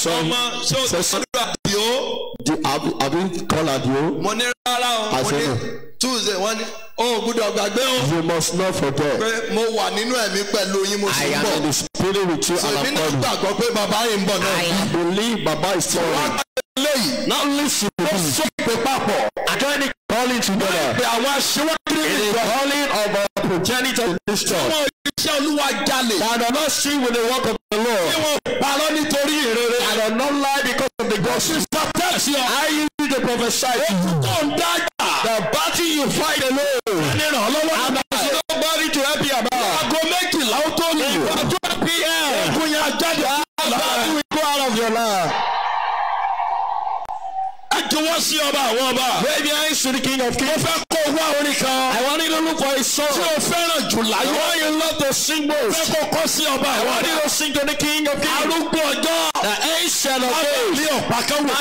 son ṣé sọ "Do- have you called Adio? mo ní rárá o mo ní náà. tuesday wọ́n ní o gbúdọ̀ gbàgbé o You must not forget. pé mo wà nínú ẹ̀mí pẹ̀lú yín mo sì I ń am in bọ̀ the spirit with you so and èmi I'm náà coming. gbàgbọ́ pé bàbá yìí ń bọ̀ náà. I believe Baba is coming. léyìí Now listen to me. sọ ìpè papọ̀ the calling together. pé àwọn aṣíwájú It is nínú the ìjọ calling of our progenitor in this church. wọn iṣẹ́ olúwa jalè That are not seen with the work of the Lord. wọn parọ́ nítorí ìrere the gospel. I use the prophesy you. tó ń dájà The battle you fight alone. ní there is nobody to help you about. aago méjìlá ó tó lù At 12 p.m. yẹn That battle will go out of your life. àjọwọ́ sí ọba àwọn ọba your hands to the King of mo Kings. fẹ́ kó wá orin kan I want you to look for his song. tí o fẹ́ràn jù I láyé want you love to sing fẹ́ most. kó kọ́ sí ọba I àwọn want ọba you to sing to the King of Kings. arúgbó ọjọ́ The ancient of days. ọ̀pá kan wò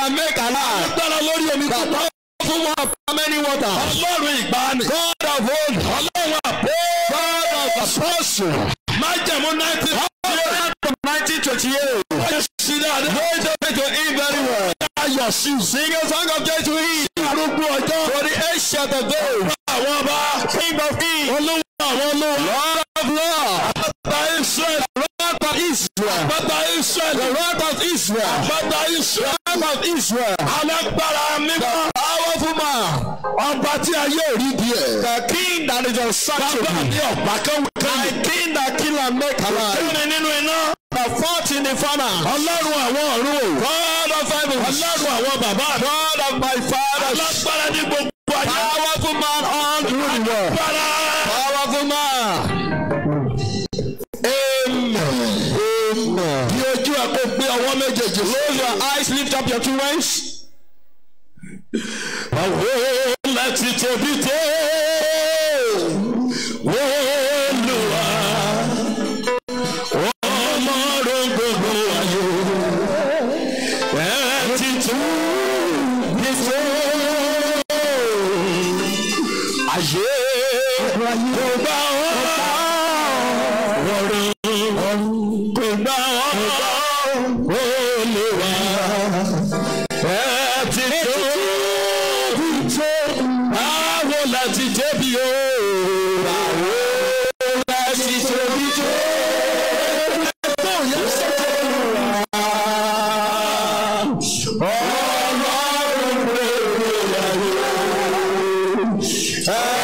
I make alive. agbára lórí omi kúkú powerful one of many waters. ọlọ́run ìgbàanì God of old. ọlọ́run àpò God of apostle. májẹ̀mú náìtì God from 1928. ọ̀yẹ́ sí dáadáa Praise the Lord to him very well. Sí Sing a song of joy to him. arúgbó ọjọ́ For the ancient of days. àwọn ọba King of kings. olówó àwọn olówó Lord of lords. bàbá israẹl Lord of Israel. bàbá israẹl The Lord of Israel. bàbá israẹl Lord of Israel. alágbára mímọ́. Ọba tí a yóò rí díẹ̀ The king that is bàbá unsearchable. ní ọ̀pá kan wò The king that kill and make alive. kẹ́rin nínú iná The fourth in the furnace. ọlọ́run àwọn ọ̀run o God of heaven. ọlọ́run àwọn bàbá mi God of my fathers. alágbára ní gbogbo ayé Powerful man through the world. Powerful man. amen Amen. bí ojú ẹ kó gbé ọwọ́ méjèèjì Close your eyes, lift up your two hands. Báwo láti tóbi tó? Olúwa, Ẹ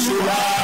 July.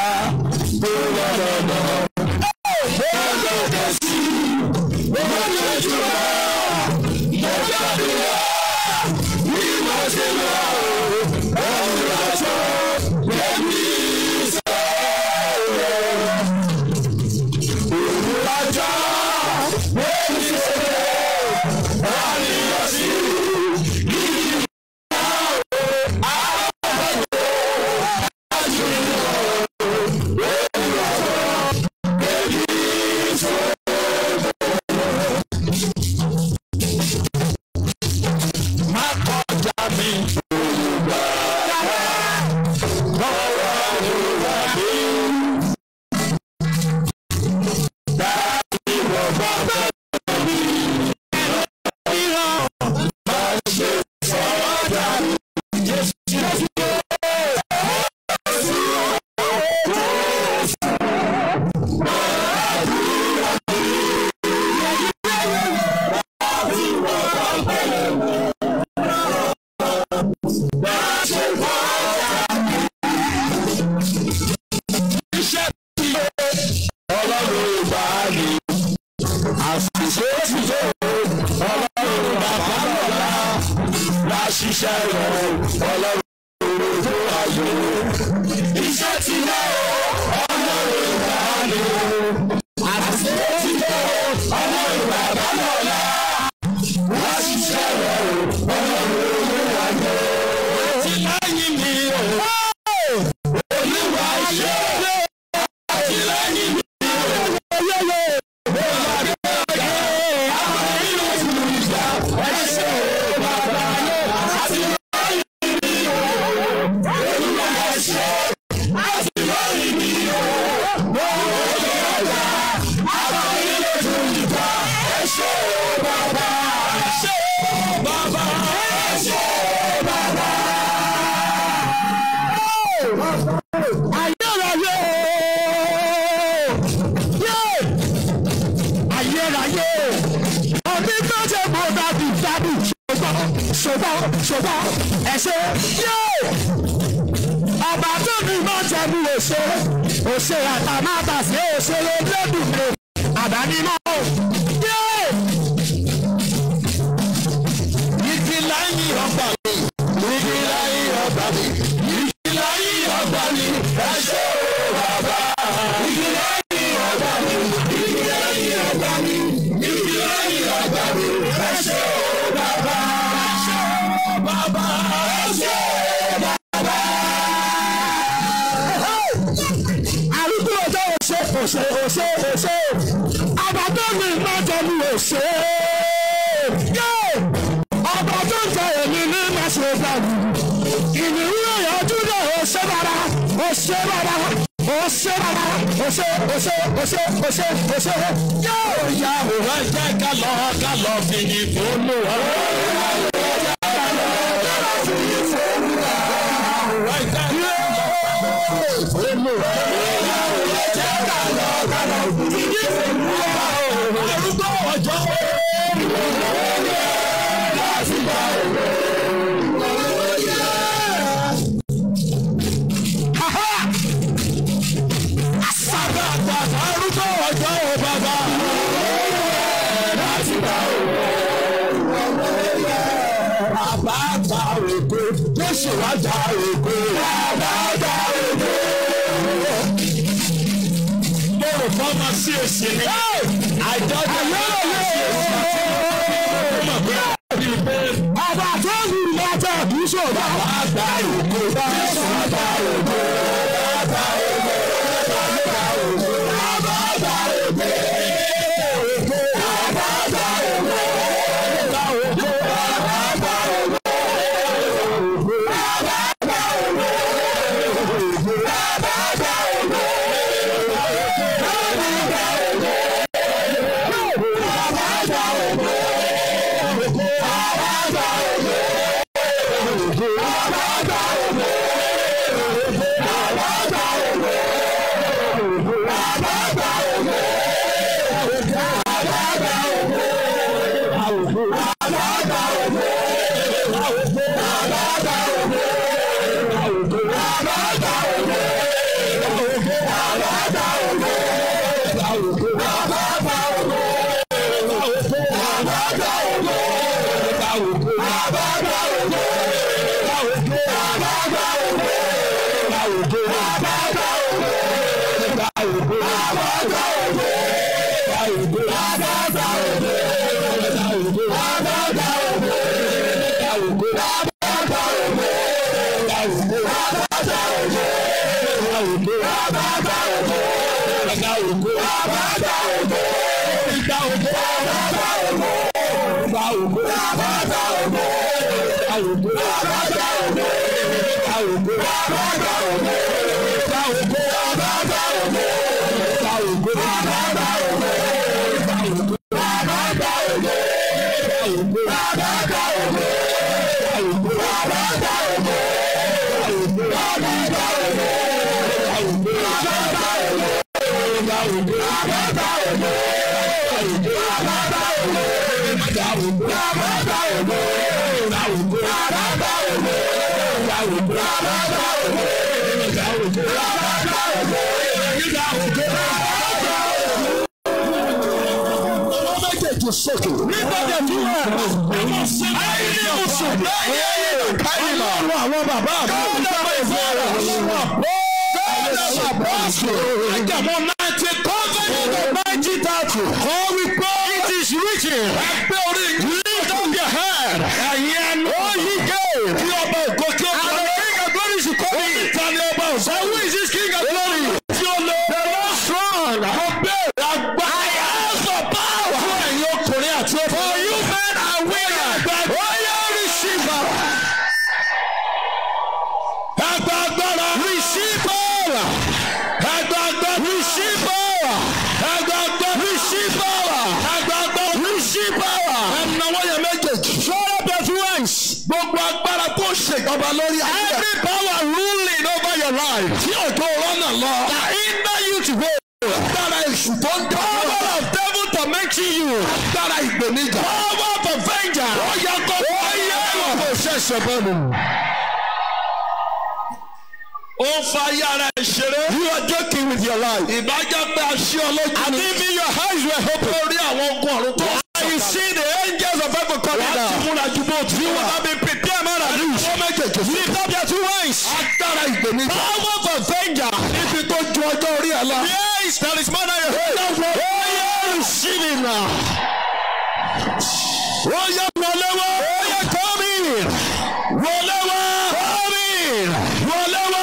lẹ́yìn ọgbà ọṣẹ ọṣẹ ọṣẹ ọṣẹ ọṣẹ yóò yá òwò ẹjẹ kálọ kálọ fìyìn fóònù ọ̀rọ̀. Olúwa. Ìyá òye jẹ́ ká lọ bá lọ. Ìdílé ìlú wa. Raja Bàbá gba ògo. Gba ògo. Bàbá gba ògo. Gba ògo. Bàbá gba ògo. Gba ògo. Bàbá gba ògo. Gba ògo. Bàbá gba ògo. Gba ògo. Bàbá gba ògo. Gba ògo. Bàbá gba ògo. Gba ògo. Bàbá gba ògo. sókè. nígbàdàn tí wọ́n ayé ní oṣù láyé káyé lọ. àwọn àwọn bàbá mi. káyọ̀ bá ìfọ̀ rẹ̀ sùn. káyọ̀ bá ìfọ̀ rẹ̀ sùn. àjàmọ́ náà. Èṣù tó ń dá. Power of devil tormenting you. Agbára ìpèníjà. Power of avenger. Ó yẹ kó. Ó yẹ kó. Ṣẹ̀ṣẹ̀ bẹ́ẹ̀ ni ó ń fa ayé ara ẹ̀ ṣeré. you are joking with your life. ìbájá pé aṣọ ọlọ́jú. and even your eyes were open. lórí àwọn ogun ọ̀run tó. and you see the angels of heaven coming down. wàá ti múra ju bó ti wà. you will been prepared man and loose. wọ́n méjèèjì lift up your two hands. agbára ìgbènijà. power for avenger. níbi tó ju ọjọ́ orí ẹ̀ lọ. yes that is man receive it now. ó yẹ wọlé wá. ó yẹ come in. wọlé wá. come in. wọlé wá.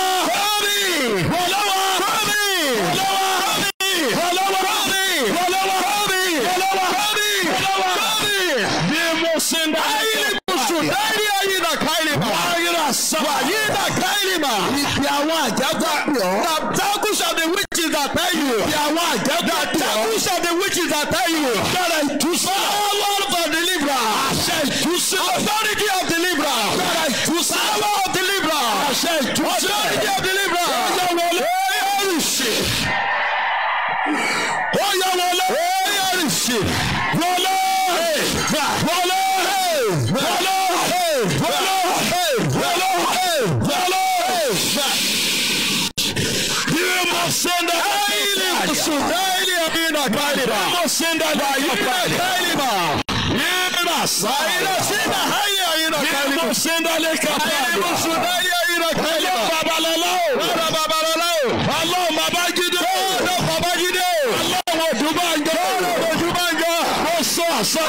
Ibi àwọn àjàgbá pè ọ́. The tackles of the witches that pay you. Ibi àwọn àjàgbá pè ọ́. The tackles of the witches that pay you. Bẹ̀rẹ̀ ìtúsílẹ̀. Power of deliverer. Àṣẹ ìtúsílẹ̀. Authority of deliverer. Wà yí lè kálímà. Yíma sá. Àyìnbó sí ma háyà yìnbó kálímà. Yíma sí ndálé kápá. Àyìnbó sí háyà yìnbó kálímà. Wọ́n babalọ́lá o. Wọ́n babalọ́lá o. Alọ́ Babájídé. Alọ́ Babájídé. Alọ́ Odùbánjọ. Alọ́ Odùbánjọ. Mo sọ àṣà.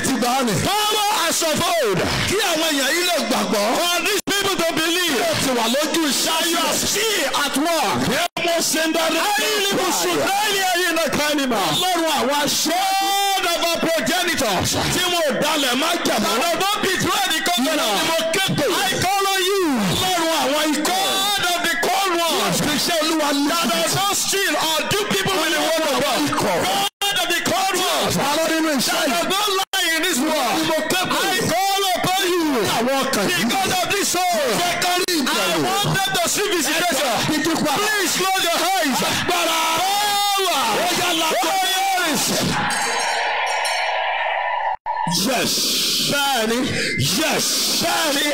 Ti gbà ní. Power as of old. Kí àwọn èèyàn yìí lè gbàgbọ́. For these people to believe. Yóò ti wà lójú iṣẹ́. You are still at work. Yẹ́n mo ṣe ń darí. Ayílí mo sùn láyé ayé náà ká ní ma. Ọlọ́run àwọn aṣọ. God of our progenitors. Tí mo dalẹ̀ má jẹ̀mọ́. And of all betray the covenant. Ni mo kéde. I call on you. Ọlọ́run àwọn ikọ̀. God of the cold ones. Iṣẹ́ olúwa ní. That does not steal or do people with the word of God. God of the cold ones. Àlọ́ nínú iṣẹ́ yìí. In this world. Ni mo kéde. I call upon you. Àwọn kan yìí. Because of this soul. Fẹ́ kárí ìbẹ̀rù. I want them to see visitation. Please close your eyes. Agbára. Power. Ó yà lápò. Ó yẹ ìrìnsì. Yes. Bẹ́ẹ̀ni. Yes. Bẹ́ẹ̀ni.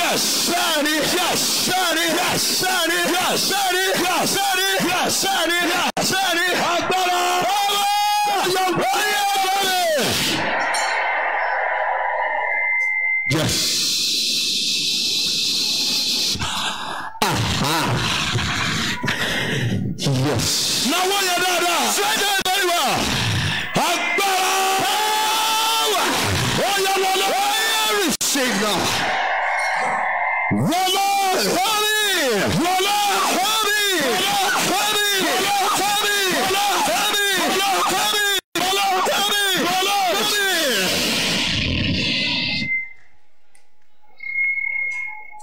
Yes. Bẹ́ẹ̀ni. Yes. Bẹ́ẹ̀ni. Yes. Bẹ́ẹ̀ni. Yes. Bẹ́ẹ̀ni. Yes. Bẹ́ẹ̀ni. Yes. Bẹ́ẹ̀ni. Yes. Aha. Yes. Now what you do? Say that very well. Agbára. Power. Oya lọ́lọ́. Oya receive now. Wọ́n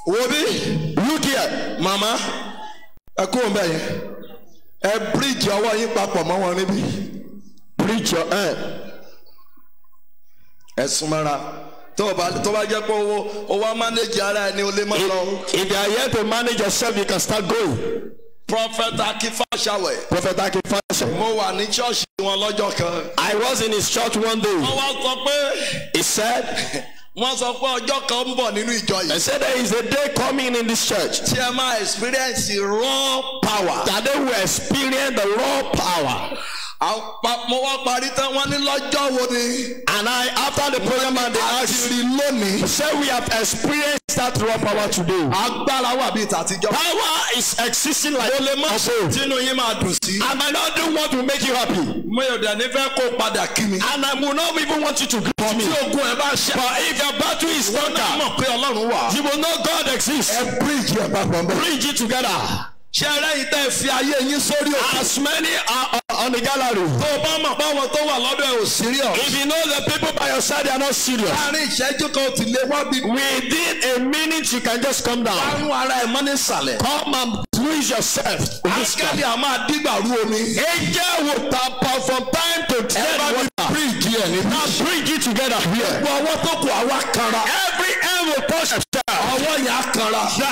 Wo bí? Look here, mama. Ẹ kúrò ń bẹ̀ yẹn. Ẹ bíríìjì ọwọ́ yín papọ̀ mọ́ wọn níbí. Bíríìjì ẹ. Ẹ súnmọ́ra. Tó o bá tó bá jẹ́ pé owó owó á mánéjì ara ẹ ní o lè má lọ. If you are here to manage yourself, you can start going. Prophet Akifashawe. Prophet Akifasha. Mo wà ní ṣọ́ọ̀ṣì wọn lọ́jọ́ kan. I was in his church one day. Wọ́n wá sọ pé He said, wọ́n sọ pé ọjọ́ kan ń bọ̀ nínú ìjọ yìí. said there is a day coming in this church Tí ẹ máa experience raw power. that they will experience the raw power. Mo wá parí tán wọ́n ní lọ́jọ́ wo ni. And I, after the program, and they A ti asked, rí lónìí. say we have experienced that raw power today. Agbára wà bíi tàtijọ́. Power is existing like O lè má ṣe tínú yín máa dùn sí. I might not do what will make you happy. Mo yóò dẹ̀ ní fẹ́ kó padà kí mi. And I will not even want you to greet Tí me. ogun ẹ bá ṣe. But if your battle is Wọ́n náà conquered, mọ̀ pé Ọlọ́run wà. you will know God exists. Ẹ bíríìjì ẹ̀ papọ̀ mọ́. Bridge it together. Ṣé ẹ rẹ́yìn tẹ́ ẹ fi ayé yín sórí òkè? As many are on the gallery. Tó o bá mọ̀ báwọn tó wà lọ́dọ̀ ẹ̀ ò serious. If you know the people by your side, they are not serious. Láàárín ìṣẹ́jú kan ò ti lé wọ́n bí. Within a minute, you can just come down. Àrùn ara ẹ̀ mọ́ ní ìsàlẹ̀. Come and please yourself. Áńgẹ́lì a máa dígbàrú omi. Angel will tap out from time to Ẹ time. bá mi bíríìjì ẹ̀ níbí. Now bring it together here. Gbogbo ọwọ́ tó kù àwa kanra. Every hand will touch. Ọwọ́ yẹn á kanra. The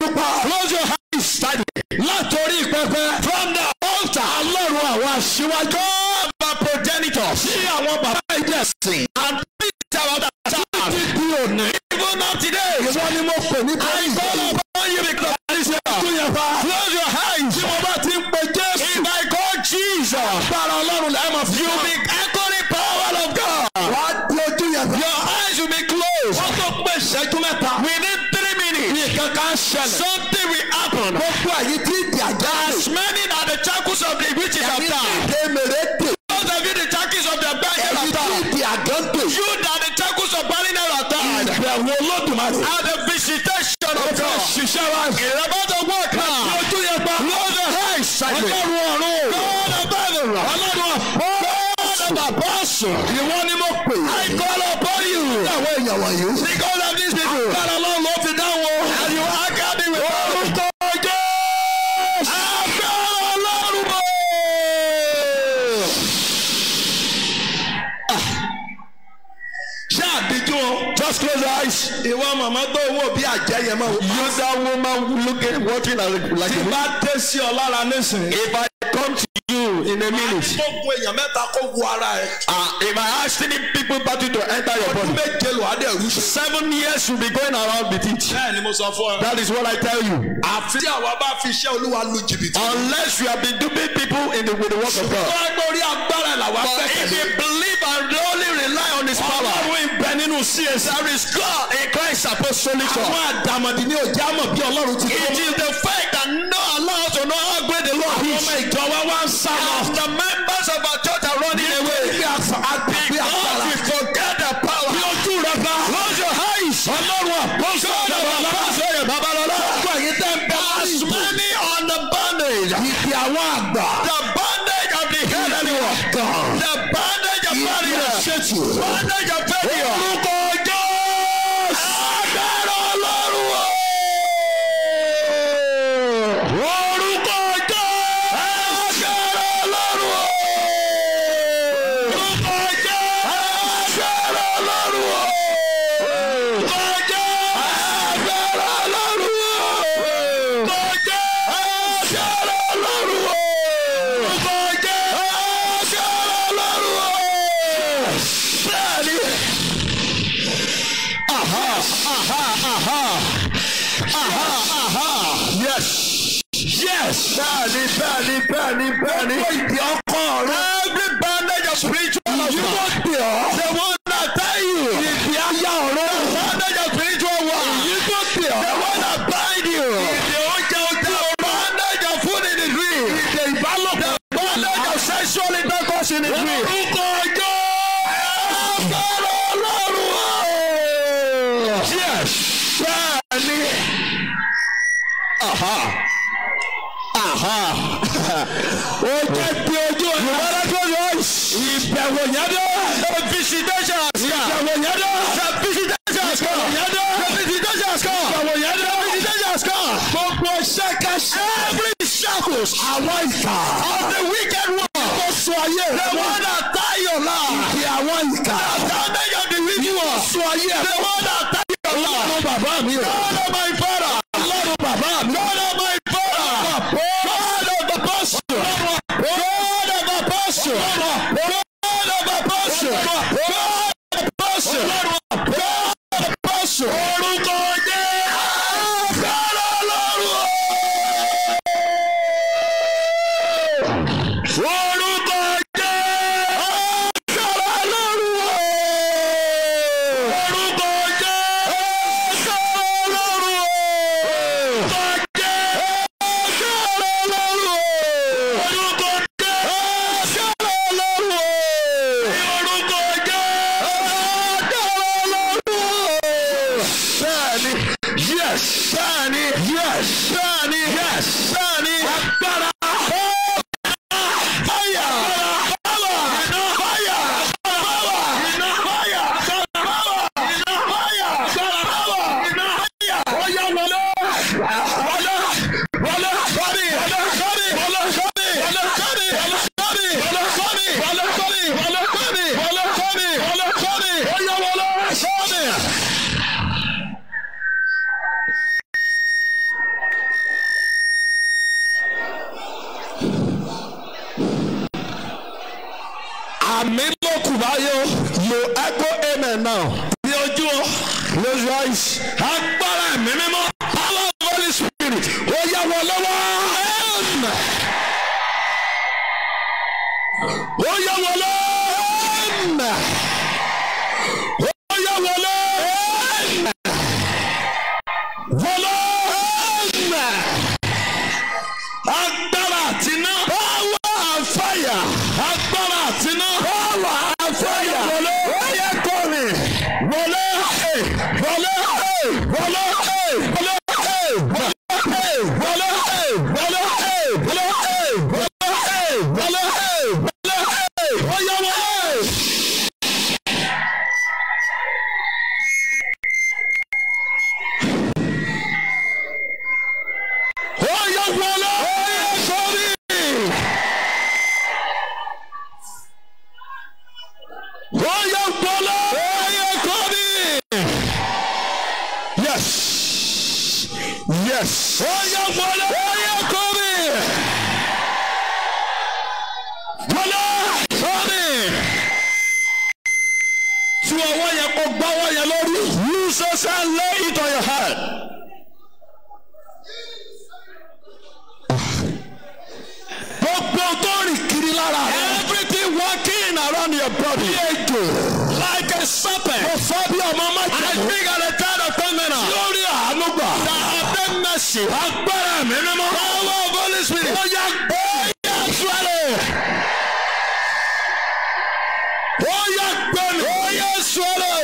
Ẹ ti ojú pa. Close your eyes slightly. Látòrí pẹpẹ. From the altar. Ọlọ́run àwọn aṣíwájú. God my progenitors. Tí àwọn bàbá ìjẹ́ sìn. And please our time. Bí òní. Even not today. Ìwọ ni mo pè ní I báyìí. call upon you because I is here. Tún yẹn fa. Close your eyes. Tí mo bá ti ń pe Jésù. If I call Jesus, Agbára Ọlọ́run lẹ́ẹ̀ máa fi you be ṣẹlẹ̀. something will happen. Gbogbo àyè tí ìdí àjá rè. As many are the shackles of the witches of Ẹ̀mí time. ìdè mèrè dè. Those of you the shackles of the Ẹ̀mí of tí time. ìdí àgán dè. You that the shackles of barrenness of time. Ìbẹ̀wò Olódùmarè. And the visitation Ó of fẹ́ God. ṣiṣẹ́ wa. About to work now. Ojú yẹn pa. Close your eyes. silently. Ọlọ́run ọ̀run. God of heaven. Ọlọ́run àpò. God of apostle. Ìwọ ni mo pè. I call upon you. Àwọn èèyàn wọ̀nyí. Because Just close your eyes. Ìwọ màmá tó wò bí àjẹ́ yẹn mọ́. You that woman looking, watching like, Tí bá dé sí ọ lára nísìnyí. If I come to you in a minute, Gbogbo èèyàn mẹ́ta kó wo ara ẹ̀. uh, if I ask three people battle to enter your Ọdún body, méje lò á dẹ̀ rú seven years you'll be going around with it. Bẹ́ẹ̀ ni mo sọ fún ọ. That is what I tell you. Àfi tí àwa bá fi iṣẹ́ Olúwa lu jìbìtì. Unless you have been duping people in the, with the work of God. Gbé orí agbára làwa But if you believe and only on His power, Ọlọ́run ìbẹ nínú CAC. there is God in Christ Apostolic Church. Àwọn àdàmọ̀dì ní òjá mọ̀ bí Ọlọ́run ti tó. It is the fact that no allow us to know how great the Lord Àwọn is. ọmọ ìjọ wa wá ń sá lọ. As the members of our church are running away, Bí àgbà àgbà because we forget the power. Bí ojú rẹ̀ bá. Close your eyes. Ọlọ́run àpọ́sọ̀ God of Babalọ́lá. Apostle Babalola. Gbogbo ẹ̀yin tẹ́ ń lórí As many on the bondage, Ìdí àwọn àgbà. virtue. Oh. Orúkọ bẹ́ẹ̀ni bẹ́ẹ̀ni bẹ́ẹ̀ni bẹ́ẹ̀ni. gbogbo ìdí ọkọ rẹ. every bandage of spiritual husband. yìí wọ́n dì ọ́. the one that tie you. ìdí ayá ọ̀rọ̀. the bandage of spiritual one. yìí tó dì ọ́. the one that bind you. ìdí oúnjẹ oúnjẹ ọ̀rọ̀. bandage of food in the dream. ìdí ìbálòpọ̀. the bandage of sexual intercourse in the dream. orúkọ ọjọ́. agbára ọlọ́run o. yes. bẹ́ẹ̀ni. aha aha o jẹ́ pé ojú ọ̀la. you better ìbẹ̀wò yàdọ̀. the visitation has ìbẹ̀wò yàdọ̀. the visitation has come. ìbẹ̀wò yàdọ̀. the ìbẹ̀wò yàdọ̀. the visitation has come. gbogbo ṣẹ́kẹ́ṣẹ́. every shackles. àwọn ìkà. of the wicked one. kò sọ ayé rẹ the one that tie your life. ìdí àwọn ìkà. the one that tie your life. ìwọ sọ ayé the one that tie your life. olùkọ́ bàbá mi o. the one that tie your life.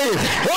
Hey,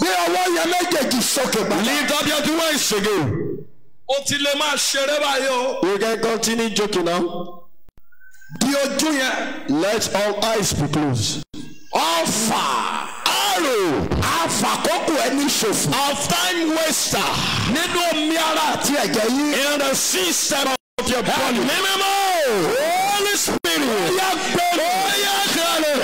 Bí ọwọ́ yẹn méjèèjì sókè bá. Lift up your two hands again. ó ti lè máa ṣeré báyìí o. We can continue joking now. Di ojú yẹn. Let all eyes be closed. Ọfà arrow àfàkókò ẹni ṣòfò. Of time waster. Nínú omi ara àti ẹ̀jẹ̀ yìí. In the system of your body. Mímọ́. Holy spirit. Ó yá gbẹ̀rù. Ó yá kẹrẹ.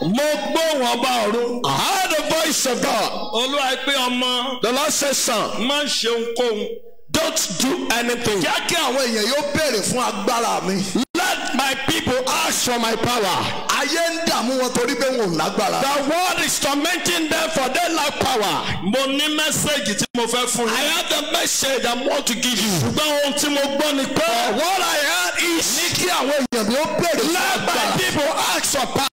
mo gbóhùn ọba ọ̀run. I heard the voice of God. olúwa pé ọmọ The Lord says, son, má ṣe ohunkóhun. Don't do anything. jẹ́ kí àwọn èèyàn yóò béèrè fún agbára mi. Let my people ask for my power. ayé ń dààmú wọn torí pé wọn ò lágbára. The world is tormenting them for their lack power. mo ní mẹ́sẹ̀gì tí mo fẹ́ fún I yín. have the message I want to give you. ṣùgbọ́n ohun tí mo gbọ́ ni pé. What I heard is ní kí àwọn èèyàn yóò béèrè fún let my agbára. people ask for power.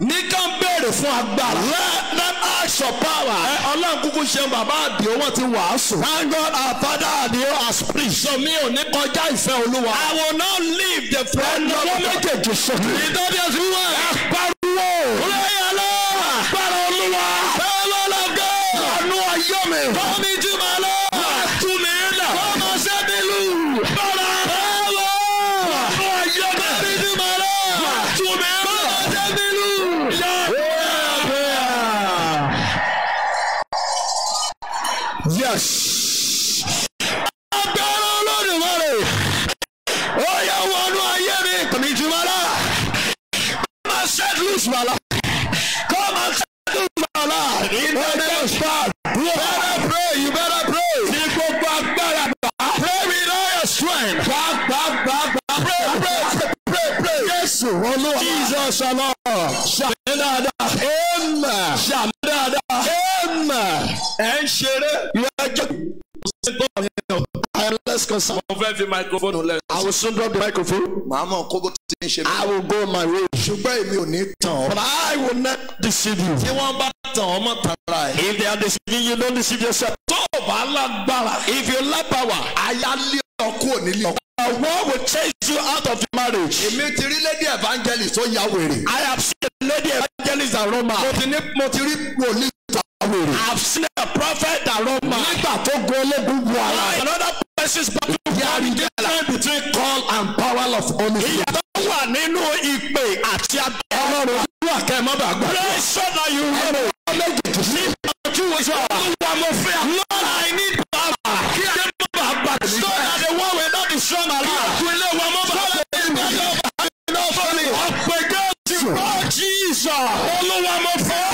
Ní ká béèrè fún agbára. Let them ask for power. ẹ ọlọ́run kúkú ṣe bàbá àdìo wọn ti wàásù. Thank God our father Adio has preached. sọ mi ò ní kọjá ìfẹ́ olúwa. I will not leave the friend of the méjèèjì sókè. ìtọ́jú ẹ̀sùn wọn. Pariwo. Agbára olódùmarè. Ó yẹ wọnú ayé mi. Bọ́mi jí máa lọ. Come and set loose my life. Come and set loose my life. In the name of God. You better pray. You better pray. Ní gbogbo agbára bá. Pray with all your strength. Gbà gbà gbà gbà. Pray pray pray pray. Jésù olúwa. Jesus ọlọ́. Ṣàmì dáadáa. Amen. Ṣàmì dáadáa. Amen. ẹ ń ṣeré. Ìwé ẹjọ́. Let's concern. mo fẹ́ fi microphone lẹ̀. I will soon drop the microphone. màá mọ̀ kó bó ti ń ṣe mí. I will go my way. ṣùgbọ́n èmi ò ní tàn ọ́. But I will not deceive you. tí wọ́n bá tàn ọ́ mọ́ tara ẹ̀. If they are deceiving you, don't deceive yourself. tó o bá lágbára. If you lack power, aya lé ọ kúrò nílé ọkọ. the world will chase you out of the marriage. èmi ti rí lady evangelist tó ya wèrè. I have seen a lady evangelist and Roma. mo ti ní mo ti rí wòlíì tó ya wèrè. I have seen a prophet and Roma. nígbà tó gun ológun bu ara Like ẹ̀. another person's battle There is difference between call and power of spirit. Ìyàtọ̀ wà nínú ìpè àti agbára. Ọlọ́run olúwa kẹ́ má bàa gbà. Pray so that you will. Kí wọ́n sọ olúwa mo fẹ́ Lord, I need power. kí ayé má bàa gbà mí. So that the world will not life. Kí ilé wa má bàa gbà mí. Ọ̀pẹ̀gẹ́ ti bá Jesus. olúwa mo fẹ́.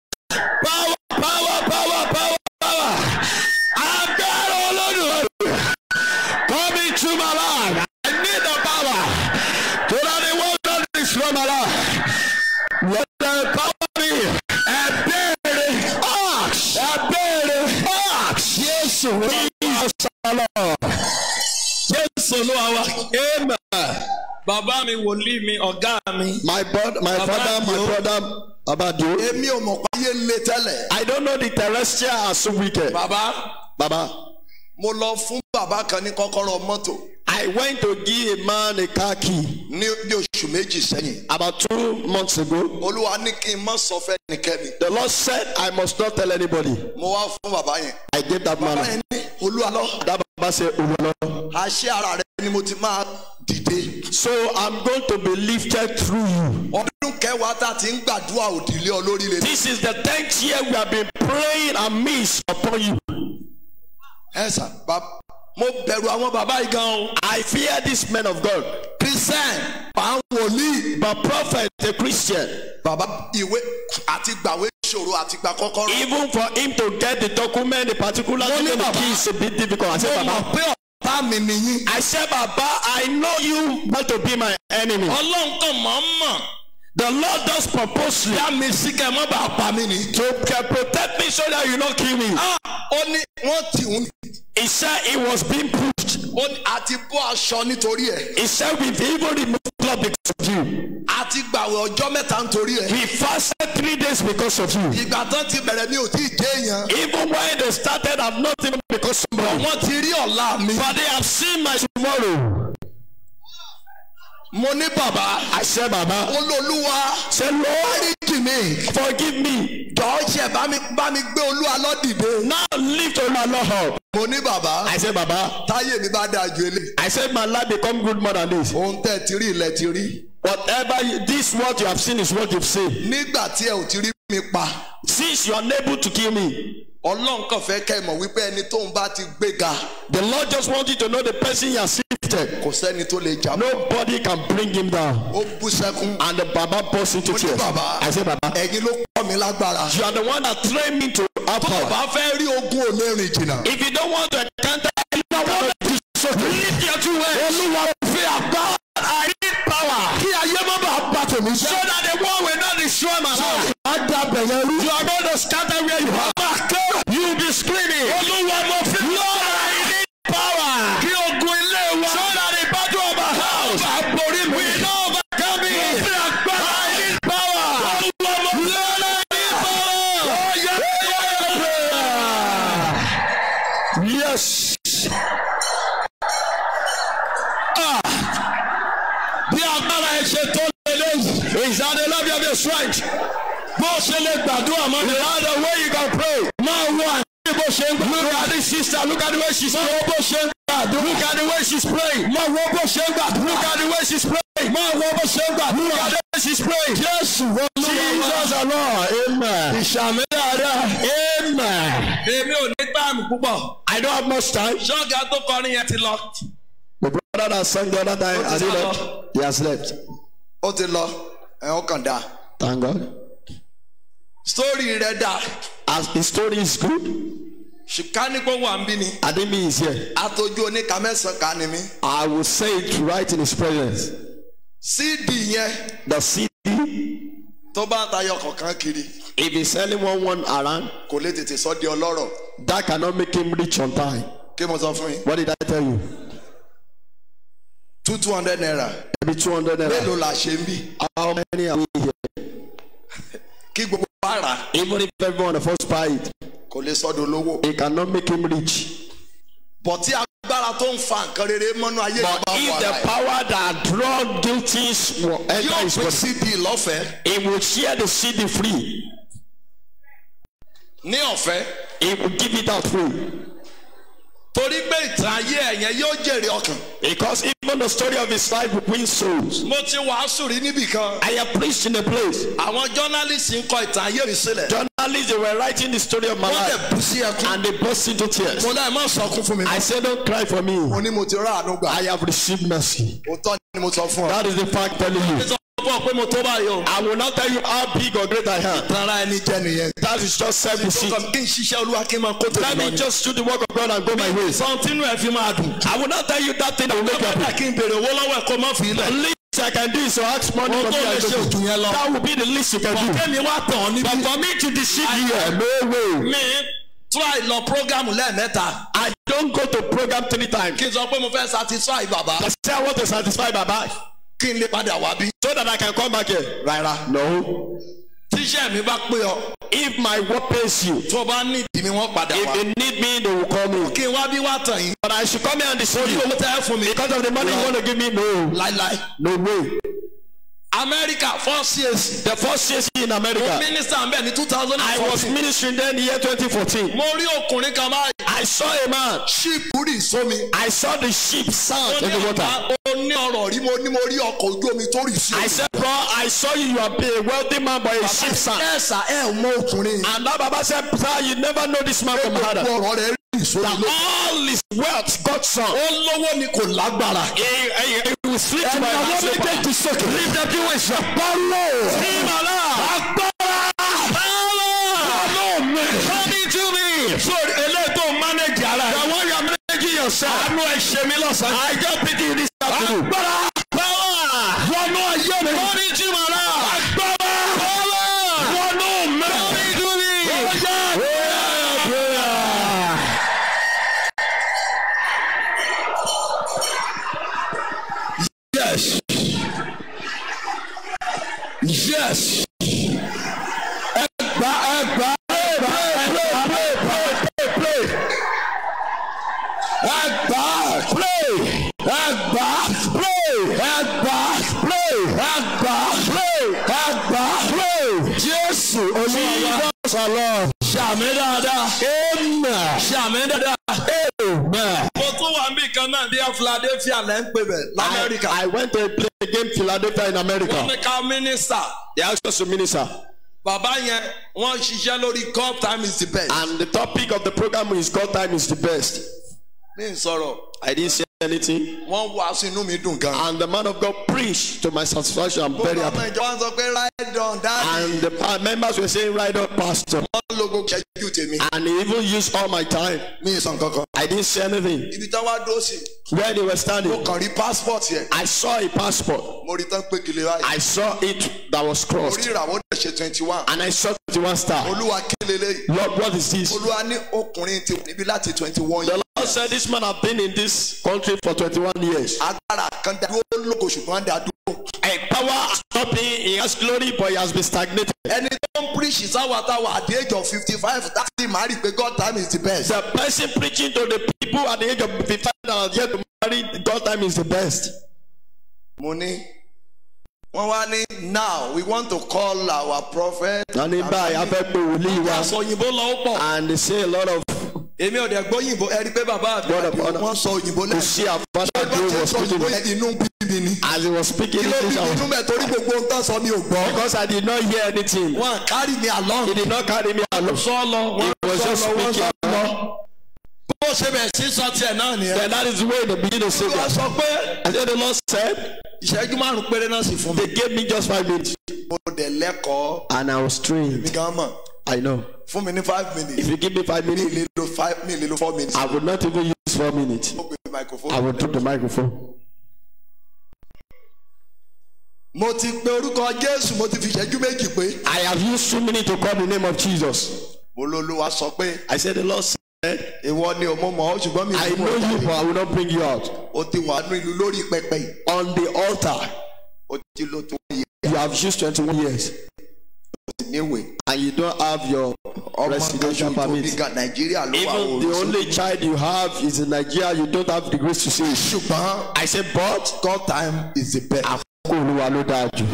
Bàbá mi, wòlíì mi, ọ̀gá mi. My brother, my Baba father, my brother, Abadio. èmi ò mọ̀ páyé le tẹ́lẹ̀. I don't know the terrestrial so wicked. Bàbá. Baba, mo lọ fún bàbá kan ní kọ́kọ́rọ́ mọ́tò I went to give a man a car key ní bí oṣù méjì sẹ́yìn. about two months ago. olúwa ní kí n má sọ fẹ́ nìkẹ́ni. The Lord said I must not tell anybody. mo wá fún bàbá yẹn. I gave that bàbá man. yẹn ní olúwa lọ. That Baba said, oh Lord. àṣẹ ara rẹ ni mo ti máa dìde. So I'm going to be lifted through you. ọdún kẹwàá tá a ti ń gbàdúrà òdìlé olórí. This is the tenth year we have been praying and miss upon you. ẹ sà mo bẹ̀rù àwọn bàbá yìí gan o. I fear this man of God. christian ń wòlíì. But prophet, a Christian, bàbá ìwé àti gbàwé ṣòro àti gbà kọ́kọ́rọ́. even for him to get the document, the particular document, the key is a bit difficult. Mo mọ̀ pé ọ̀tá mi nìyí. I said, Baba, I know you want to be my enemy. Ọlọ́run kan mọ̀ ń mọ̀. The Lord does purposely dá mi sí kẹ́ má bàa pa mí ni. to can protect me so that you not kill me. Ah, ó ní wọ́n tì ń. He said he was being pushed. ó ní àti bọ́ aṣọ nítorí ẹ̀. He said we've even removed blood because of you. àti gbàwé ọjọ́ mẹ́ta nítorí ẹ̀. We fasted three days because of you. ìgbà tán ti bẹ̀rẹ̀ mi ò tí ì jẹ́ èèyàn. Even when they started, I've not even because of somebody. wọ́n ti rí ọ̀la mi. But they have seen my tomorrow. mo ní bàbá. I said, Baba, olólùwà. say, Lord, dáríjì mi. forgive me. jọ̀ọ́ ṣe bá mi bá mi gbé olúwa lọ́dìde. Now lift on my Lord up. Mo ní bàbá. I said, Baba, táyé mi bá dáa ju eléyìí. I said, my life become good more than this. ohun tẹ́ ti rí ilẹ̀ ti rí. Whatever you, this what you have seen is what you've seen. nígbà tí ẹ ò ti rí mi pa. Since you are unable to kill me, ọlọ́run kàn fẹ́ kẹ́ ẹ mọ̀ wípé ẹni tóun bá ti gbéga. the Lord just wants you to know the person you are lifted. kò sẹ́ni tó lè jà. Nobody can bring him down. ó bú sẹ́kún. And the Baba burst into mo ní tears. bàbá. I said, Baba, ẹ̀yin ló kọ́ mi lágbára. you are the one that trained me to have tó o power. bá fẹ́ rí ogún olórin jìnnà. If you don't want to encounter anyone, lift your two hands. olúwa fi àgbá. I need power. kí ayé má bàa bá tèmi So jẹ́. that the world will not destroy my life. á da bẹ̀yẹn rú. You are going to scatter where you are. You will be screaming. olúwa mo fi Is that the love of your strength? bó ṣe lè gbàdúrà mọ́ mi. That the way you can pray? máa wọ àyè bó ṣe ń Look gbàdúrà. at this sister. Look at the way she's máa praying. wọ bó ṣe ń gbàdúrà. Look at the way she's praying. máa wọ bó ṣe ń gbàdúrà. Look at the way she's praying. máa wọ bó ṣe ń Look gbàdúrà. at the way she's praying. jésù wọnú Jesus the Lord. Amen. ìṣàmì dáadáa. Amen. Èmi ò ní táàmù púpọ̀. I don't have much time. Ṣọ́ọ̀gá tó kọrin yẹn ti lọ. My brother that sang the other time, has he left? He has left. ó ti lọ ẹ̀ ó kàn. Thank God. sítórì rẹ̀ dáa. As the story is good, Ṣìkáníkó wà ń bí ni. Ademi is here. atójú oníka mẹ́sàn-án ká ni mí. I will say it right in his presence. cd yẹn The CD, tó bá ń tayọ kọ̀ọ̀kan kiri if he's selling one one around, kò lè tètè sọ di ọlọ́rọ̀ that cannot make him rich on time. kí mo sọ fún yín. What did I tell you? Two two hundred naira Maybe 200 naira. mélòó la ṣe ń bí. How many are we here? kí gbogbo wa rà Even if everyone of us buy it, kò lè sọ́dọ̀ olówó. it cannot make him rich. bọ̀ tí agbára tó ń fa nǹkan rere mọ́nú ayé But bá if wà the power that draw guilties will enter yóò his pín body, cd lọ́fẹ̀ẹ́. he will share the CD free. ní ọ̀fẹ́ He will give it out free. Torí pé ìtàn ayé ẹ̀ yẹn yóò jèrè ọkàn. Because even the story of his life will win souls. mo ti wàásù rí níbì kan I have preached in a place. àwọn jọ́nálìsì ń kọ ìtàn ayé mi sílẹ̀ Journalists, they were writing the story of my wọ́n life dẹ̀ bú sí ẹkún and they burst into tears. mo náà má sọkún fún mi I said, Don't cry for me. mo ní mo ti rà àánú gbà I have received mercy. òótọ́ ni mo sọ fún ọ. That is the fact telling you. Fún ọ pé mo tó báyìí o. I will not tell you how big or great I am. tara ẹni jẹ nìyẹn. That is just self deceit. kí n ṣiṣẹ́ olúwa kí n máa kó tèmi Let lọ me ni. just do the work of God and go my ways. sọ tínú ẹ fi máa dùn. I will not tell you that thing that will make you bàbá kí n béèrè owó lọ́wọ́ ẹ̀ kó má fi ilẹ̀. least I can do is to ask money from you. yẹn lọ. That will be the least you can do. kémi wá tàn níbí. But for me to deceive you, no way. mi try lọ programu lẹ́ẹ̀mẹ́ta. I don't go to program three times. kí n sọ pé mo fẹ́ satisfy bàbá. I say I want to satisfy Baba kí n lè padà wá bí. so that I can come back here. rárá. No. tíṣẹ́ mi bá pé ọ. If my work pays you, tó bá ní ìdí mi wọ́n padà if wá. they need me, they will call me. kí n wá bí wá tàn yín. But I should come here and deceive orí you. owó tẹ́ ẹ fún mi. Because of the money you want to give me, no. láíláí. No way. Amẹ́ríkà four CAC. The first CAC in America, mínísítà ń bẹ̀ ní two thousand I and was fourteen. ministering then in the year 2014. mo rí ọkùnrin kan báyìí. I saw a man. ṣíìpù rì sómi. I saw the sheep sound in the water. ó ní ọ̀rọ̀ rí mo ní mo rí ọkọ̀ ojú omi tó rì sí I omi. said, bro, I saw you. You are a wealthy man, but a sheep sound. ẹ sà ẹ mọ ọkùnrin. And that Baba said, sir, you never know this man from gbogbo Hada. ọ̀rọ̀ rẹ̀ rì sómi That all his wealth, God's son. ó lówó ni kò lágbára. Will sleep to my Ẹ̀yin àwọn master. méjèèjì sókè. Lift up your. Apollo. Team Allah. Agbára. Follow me. Come into me. so eléyìí tó manage ara The rẹ̀. one you are managing yourself. àánú ẹ ṣe mí lọ́sàn-án. I just pity you this afternoon. agbára yes. Ẹgbà ẹgbà ẹgbà ẹgbà play ẹgbà play ẹgbà play. Ẹgbà play. Ẹgbà play. Jésù olúwa Shalom. ṣàmì dáadáa. Amen. ṣàmì dáadáa. Amen. Kan náà bí philadelphia lẹ́ ń pè bẹ̀ lamẹ́ríkà. I, went to play a game Philadelphia in wọ́n America. ní ká mínísítà. They asked us to minister. bàbá yẹn wọ́n ṣiṣẹ́ lórí God time is the best. And the topic of the program is God time is the best. mi ń sọ̀rọ̀ I didn't say anything. wọ́n wàásù inú mi dùn gan. And the man of God preached to my satisfaction. I'm very gbogbo ọmọ happy. ìjọ sọ pé ride on that. And the members were saying, right up, Pastor. wọ́n lo gbogbo ṣẹ́jú tèmi. And he even used all my time. mi sàn kankan. I didn't say anything. ibi tí wọ́n wá dúró sí. Where they were mo standing, kàn rí passport yẹn. I saw a passport. mo rí tán pé kele báyìí. I saw it that was mo rí crossed. ìràwọ̀ ṣe twenty one. And I saw 21 star. olúwa kí. Lord, what is this? olúwa ní ọkùnrin ti wà níbí láti twenty one The years. Lord said, This man have been in this country for 21 years. agbára kan dá dúró lóko ṣùgbọ́n dá dúró. A power has not been, he has glory, but he has been stagnated. ẹni tó ń preach sáwàtáwà at the age of fifty five thirty máa rí i pé God time is the best. The person preaching to the people at the age of 55 that are yet to marry, God time is the best. mo ní wọ́n wá ní now we want to call our prophet. And in by I fẹ́ pe wòlíì wa. sọ òyìnbó lọ ó pọ̀. And they say a lot of èmi ò dẹ̀ gbọ́ òyìnbó ẹ rí pé bàbá honor. wọ́n sọ òyìnbó lẹ́yìn. father bá Joe ti was sọ speaking. òyìnbó yẹn inú bí mi ni. As he was speaking kí ló bí English, mi inú torí gbogbo ohun tán sọ mi ò gbọ́. because I did not hear anything. wọ́n carry me along. He did not carry me along. sọ lọ He wọ́n was sọ just lọ wọ́n sọ speaking. lọ. Bó ṣe bẹ̀ sí sọ tiẹ̀ náà nìyẹn. Then that is the way they begin to say olúwa that. sọ pé I the Lord said, ìṣẹ́jú márùn-ún péré náà sì fún mi. they gave me just five minutes. mo dẹ̀ lẹ́kọ̀ọ́ And I was mi trained. gan mọ̀ I know. fún mi ní five minutes. If you give me five mi minutes, lè lo five mi lè lo four minutes. I would not even use four minutes. mo pe microphone. I would took the microphone. mo ti pe orúkọ jésù mo ti fi ìṣẹ́jú méjì pé. I have used two minutes to call the name of Jesus. mo olúwa sọ pé I said, the Lord said, ìwọ ni o mo mọ̀ ọ́ ṣùgbọ́n mi I know you, but I will not bring you out. o ti wà nínú ìlú lórí pẹpẹ. On the altar, o ti lo tó yẹ you have used 21 years níwèé. and you don't have your ọmọ residential kan permit. ga nàìjíríà ló wà Even the only child you have is in Nigeria, you don't have the grace to see ṣùgbọ́n I said, but God time is the best. àkókò olúwa ló dáa jù.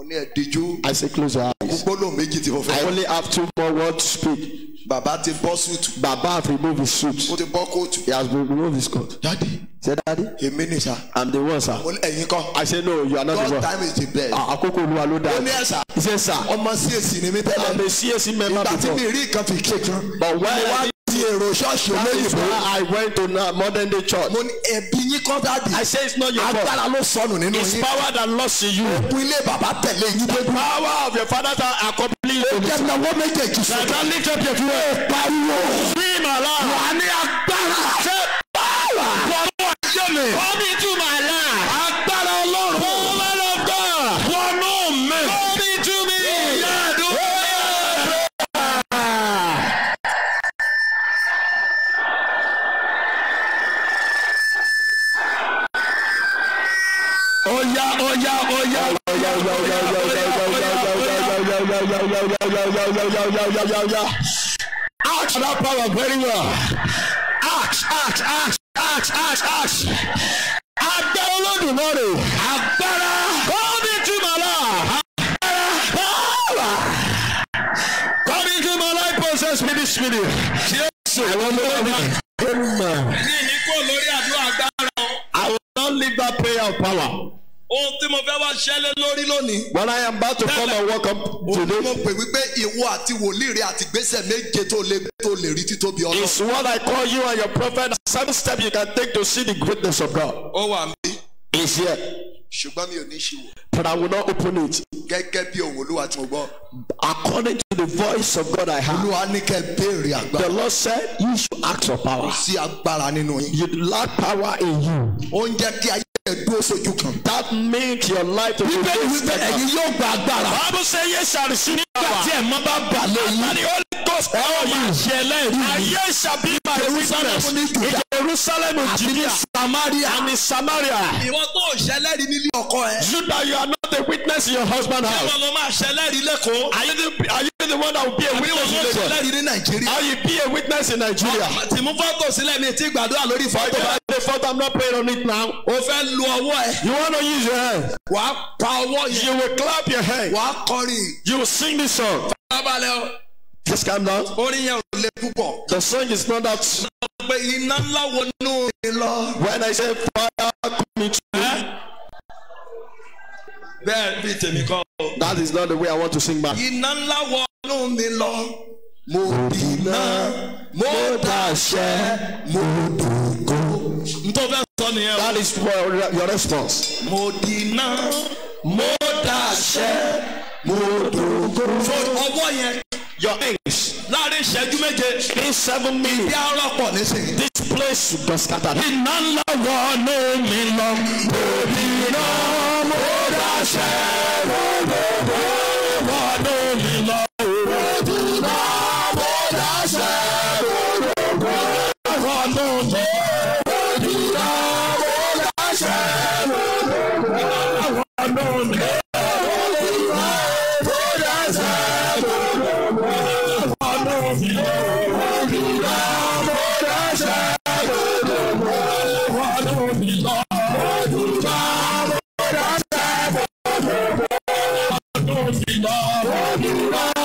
Mo ní ẹ díjú I said, close your eyes. gbólóhùn méjì tí mo I only have two more words to speak. bàbá ti bọ́ súùtù Baba have removed his suit. ó ti bọ́ kóòtù. He has removed his coat. dadi Say, Daddy, èmi ni sà. I'm the one, sir. mo ní ẹ̀yin kọ́. I say, No, you are not the God one. time is the best. Ah, Àkókò olúwa ló ó ní dá. ẹ̀ sà. He said, Sir, ọmọ CAC ni mi I'm tẹ́lẹ̀. a CAC member ìgbà tí before. mi rí nǹkan fi ké kan. But when I di èrò ṣọ́ọ̀ṣì That is olóyìnbó. why I went to na- modern day church. mo ní ẹbí yín kọ́ dadi. I say it's not your fault. agbára ló sọnù nínú It's yín. power that lost in you. okun ilé bàbá tẹ̀lé yín débi. Power of your father that accomplished you. jẹ́ náwó méjèèjì Now sọ̀rọ̀. lift up your voice. pariwo. Scream aloud. wà á ní agbára. Say power. wọnú ayé mi. Come into my life. Oya oya oya. Ask that power very well. Ask, ask, ask, ask, ask, ask. Agbára Olódùmarè. Agbára. Come into my life. Agbára. Come into my life, this minute. Jésù. Àwọn ọmọ ọmọ. Ní ní kó lórí àdúrà agbára leave that prayer of power. Ohun tí mo fẹ́ wá ṣẹlẹ̀ lórí lónìí. When I am about to come and walk up today, mo pè wípé ìwọ àti wòlíì rẹ àti gbèsè méje tó lè tó lè rí títóbi ọlọ́run. It's what I call you and your prophet. Seven steps you can take to see the greatness of God. Ó wà mí. Is here. Ṣùgbọ́n mi ò ní ṣe wò. But I will not open it. Gẹ́gẹ́ bí olúwa tí mo gbọ́. According to the voice of God I have. Olúwa ní kẹ́ béèrè The agbára. Lord said, You should ask for power. Sí agbára nínú yín. You lack power in you. Ó ń jẹ́ kí ayé dúró sójú kan. That makes your life to be Bíbélì wípé ẹ̀yin yóò gba agbára. Bible say yes shall receive Nígbà power. tí ẹ̀ mọ́ bá bà lẹ́yìn. Ghost all you shall learn. And ye shall be my witness Jerusalem ní in Judah. Jerusalem and Àti ní Judea Samaria. and in Samaria. ìwọ tó ṣẹlẹ́rìí nílé ọkọ ẹ. That you are not a witness in your husband's house. ìwọ ló máa ṣẹlẹ́rìí lẹ́kọ̀ọ́. Are you the, are you the one that will be a witness in Lagos? ṣẹlẹ́rìí ní nàìjíríà. Are you be a witness in Nigeria? tí mú fọ́tò sílẹ̀ mi tí gbàdúrà lórí fọ́tò. the fault I'm not praying on it now. o fẹ́ lu ọwọ́ ẹ. You want to use your hand. wà á pa ọwọ́ yẹn. You will clap your hand. wà á kọrin. You will sing this song. bábalẹ̀ o. Just calm down. Orin yẹn ò le púpọ̀. The song is not that. Pé iná ńlá mi lọ. When I say fire coming to me, bẹ́ẹ̀ bí tèmi kọ́ that is not the way I want to sing back. Iná ńlá wọnú mi lọ. Mo dìná, mo dàṣẹ, mo dògo. n tó fẹ́ sọ nìyẹn o. That is your response. Mo dìná, mo dàṣẹ, mo dògo. so ọwọ́ yẹn Your hands. láàárín ìṣẹ́jú méje. In seven minutes, a rọ́pọ̀ nísìnyí. this place will be scattered. Iná ńlá wọnú mi lọ. Iná mo dáṣẹ́ lódodo wọnú mi lọ. A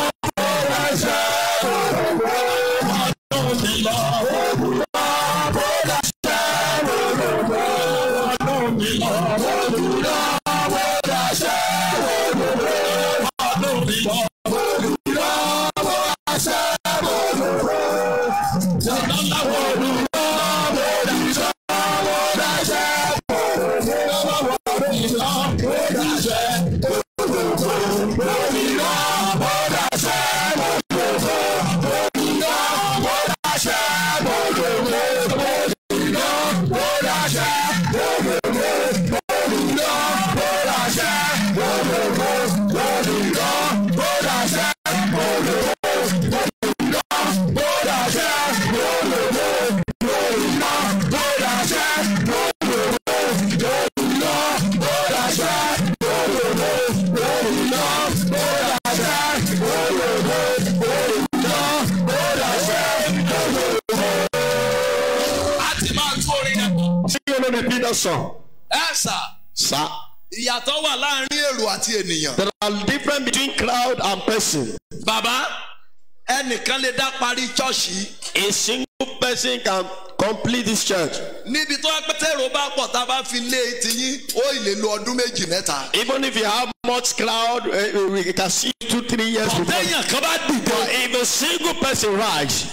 ṣọ́ọ̀ṣì A single person can complete this church. níbi tó pẹ́tẹ́rò bá pọ̀ tá a bá fi lé tiyín ó lè lo ọdún méjì mẹ́ta. Even if you have much crowd, uh, we can see two, three years before. téèyàn kan bá dìde But if a single person rise,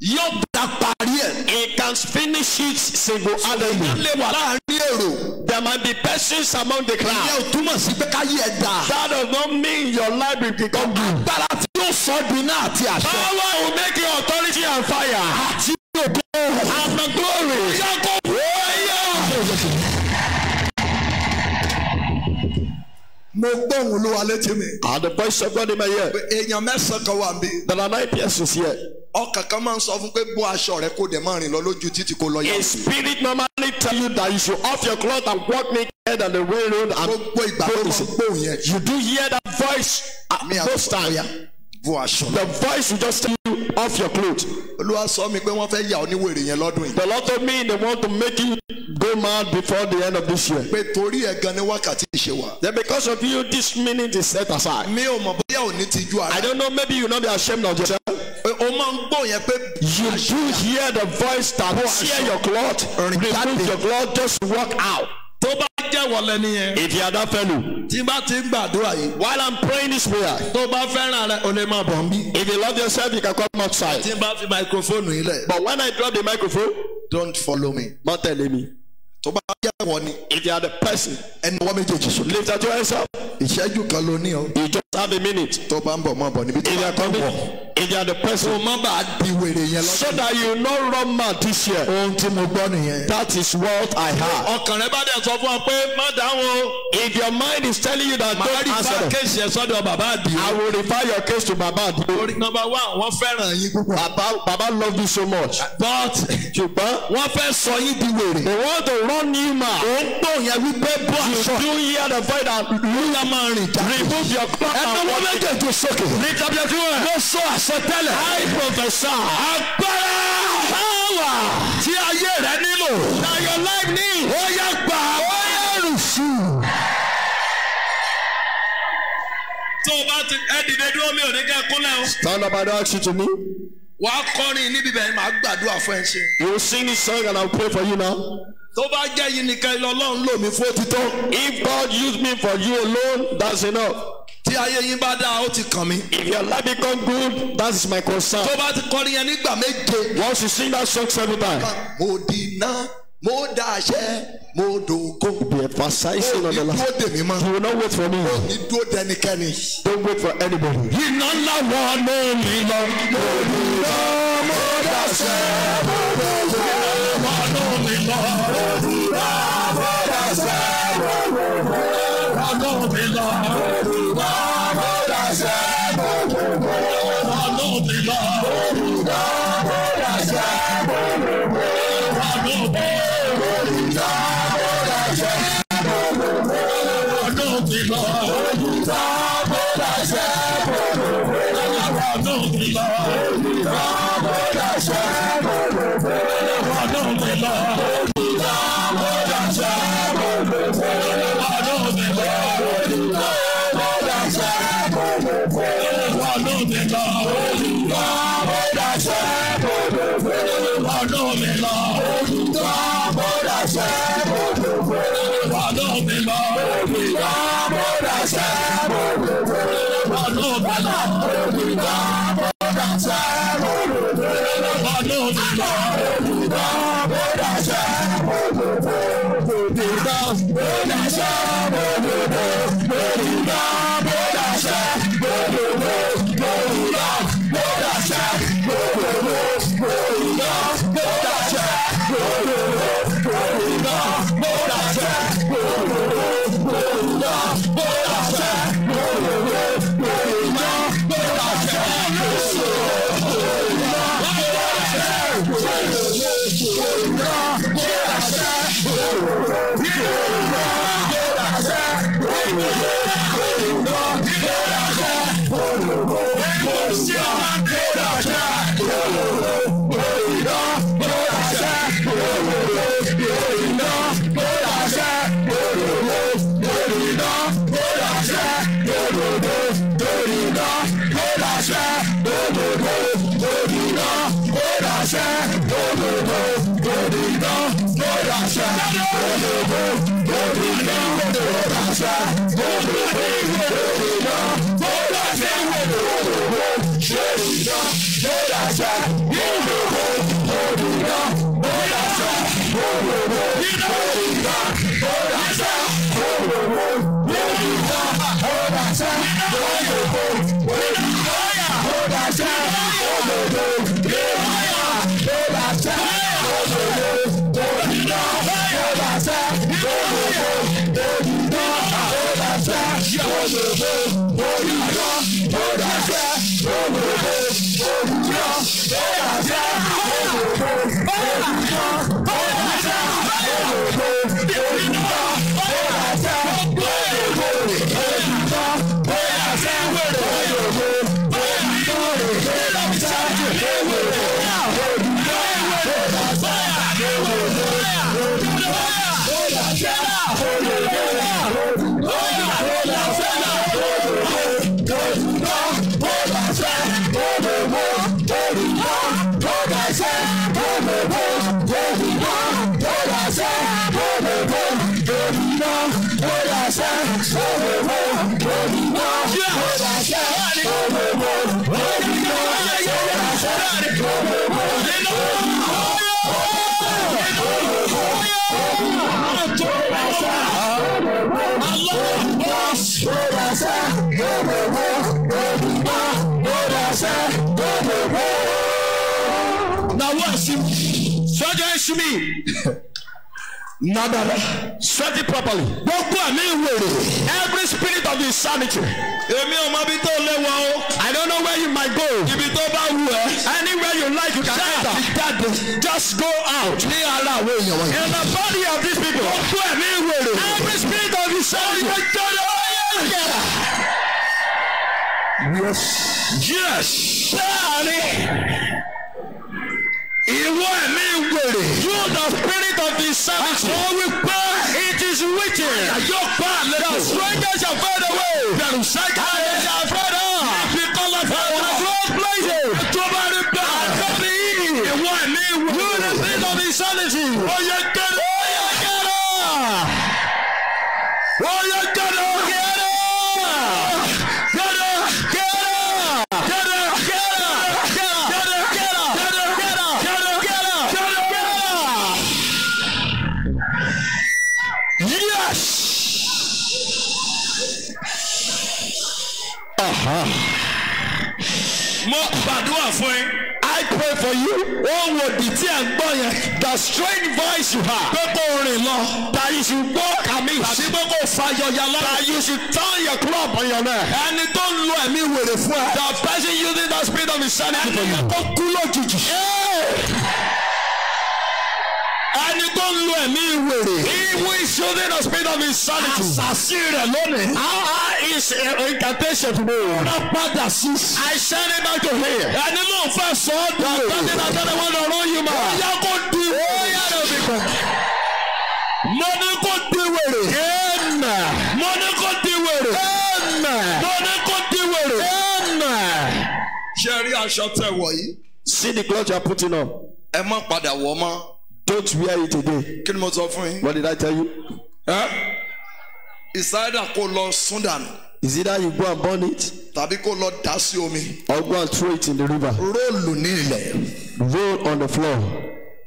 yóò dá parí ẹ̀. he can finish it single-handedly. lè wà láàárín èrò. There might be persons among the crowd. ò túmọ̀ sí pé káyé ẹ̀ dà. That does not mean your life will become good. agbára tí yóò sọ di iná àti àṣẹ. Power will make you authority and fire. àti ògo. And the glory. Mo gbóhùn olúwa létí mi. And the voice of God in my ear. pé èèyàn mẹ́sàn-án kan wà níbí. There are nine persons here. ọkàn kan máa ń sọ fún pé bó aṣọ rẹ kó dẹ̀ máa rìn lọ lójú títí kó lọ yà. A spirit normally tell you that you should off your cloth and walk naked on the way road and ń gbóhùn yẹn. you do hear that voice at bó aṣọ. The voice will just tell you off your clothes. olúwa sọ mi pé wọ́n fẹ́ yà ọ́ níwèrè yẹn lọ́dún yìí. The Lord told me they want to make you go mad before the end of this year. pé torí ẹ̀ gan ni wákàtí ṣe wà. Then because of you, this minute is set aside. mi ò mọ̀ bóyá ò ní ti ju I ara. don't know, maybe you not be ashamed of yourself. o máa ń gbóhùn yẹn pé. You do hear the voice that tear your cloth, remove your cloth, just walk out. Tó bá jẹ́ wọlé nìyẹn. If you are that fellow, tí bá ti ń gbàdúrà yìí. while I'm praying this prayer, tó bá fẹ́ràn rẹ o lè máa bọ̀ ń bí. if you love yourself, you can come outside. tí bá fi máikrófóònù yìí lẹ̀. But when I drop the microphone, don't follow me. not telling me. tó bá jẹ́ wọ ni If you are the person, ẹni wọ́n méjèèjì sùn. lift up your hands up. ìṣẹ́jú kan ló ní o. You just have a minute. tó bá ń bọ̀ mọ́ bọ̀ níbi tó bá are ń coming, bọ̀. You are the person, má bàa di wèrè yẹn so lọ́dún. that you not run mad this year. ohun tí mo gbọ́ nìyẹn. That is what I have. ọkàn rẹ bá dẹ̀ sọ fún ọ pé má dáhùn o. If your mind is telling you that màá don't rí answer fá them, kéèsì ẹ̀ sọ́dọ̀ bàbá àdìo. I will refer your case to Baba. Adio. orí nọmba wá wọ́n fẹ́ràn yín púpọ̀. Baba, Baba love you so much. but Ṣùgbọ́n wọ́n fẹ́ sọ yín di wèrè. they want to run you mad. ó ń gbọ́ yẹn wípé bọ́ You aṣọ. do hear the voice that lóyà máa rìn remove your cloth ẹnu and wọn walk. méjèèjì sókè. Up your two hands. mo sọ àsọtẹ́lẹ̀. I prophesy. agbára Power tí ayé rẹ nílò. that your life needs. ó yá gbà. ó yá rùsù. tó o bá ti ẹ dìde dúró mi ò ní kẹ́ kúnlẹ̀ o. Stand up and ask you to me. wàá kọrin níbi bẹ́ẹ̀ máa gbàdúrà fún ẹ ṣe. You will sing this song and I'll pray for you now. tó bá jẹ́ yín nìkan ọlọ́run lò mí fún òtítọ́. If God used me for you alone, that's enough. Tí ayé yín bá dáa ó ti kàn mí. If your life become good, that is my concern. tó bá ti kọrin yẹn nígbà méje. Once you sing that song seven times, mo dìná mo dàṣẹ mo dògo. be emphasizing on ní the last. dúró dèmí mọ́. You will not wait for me. ní dúró dẹnikẹ́ni. Don't wait for anybody. iná ńlá wọ lómi lọ. mo dìná mo dàṣẹ mo dògo. iná wọ lómi lọ. mo dìná mo dàṣẹ mo dògo. wọ lómi lọ. Nabara. Sweat it properly. Gbogbo àmì ìwèrè. Every spirit of insanity. Èmi ò mọ ibi tó léwu o. I don't know where you might go. Ibi tó bá wù ẹ́. Anywhere you like, you can Jáde enter. jáde. Just go out. Ní ara àwọn èèyàn wọ̀nyí. In the body of these people. Gbogbo ẹ̀mí ìwèrè. Every spirit of insanity. Yes. Yes. Bẹ́ẹ̀ni. Ìwọ ẹ̀mí wèrè. You the spirit of insanity. Àwọn wípé it is wicked. Àyàjọ́ pa àlejò. The strangers are far away. Bẹ̀rù àfẹ́rẹ́. Fẹ́. The. Ẹ̀tọ́ bá rí bẹ́ẹ̀. Àjọ. Ìwọ ẹ̀mí wèrè. You the spirit of insanity. Oyè kẹ́. Ohun òdì tí ẹ̀ ń gbọ́ yẹn. The strange voice you have. Pé o rìn lọ. That you should walk amiss. Tàbí pé o fa yọ̀yà lọ́rùn. That you should turn your club on your neck. Ẹni tó ń lo ẹ̀mí wèrè fún ẹ. The person using the spirit of insanity for you. Ó kú lójijì. Tó ń lo ẹ̀mí wèrè. He who is using the spirit of insanity. Àṣàṣì rẹ̀ lónìí. How is uh, incantation today? Ó padà sí. I send it back to him. Ẹni ló ń fẹ́ sọ ọ́. Something that tell the one to run you man. Ó yá kó di Oh, wèrè. yeah, they'll be come. Mo ní kó di wèrè. Amen. Mo ní kó di wèrè. Amen. Mo ní kó di wèrè. Amen. Ṣé ẹ rí aṣọ tẹ wọ̀ yìí? See the clothes you are putting on. Ẹ má padà wọ̀ mọ́. Don't wear it again. Kí ni mo sọ fún yín? What did I tell you? Ẹ́ ìsáyédà kó lọ sún dànù Is either you go and burn it tàbí kó lọ dà sí omi. or go and throw it in the river. Róòlù ní ilẹ̀. Roll on the floor.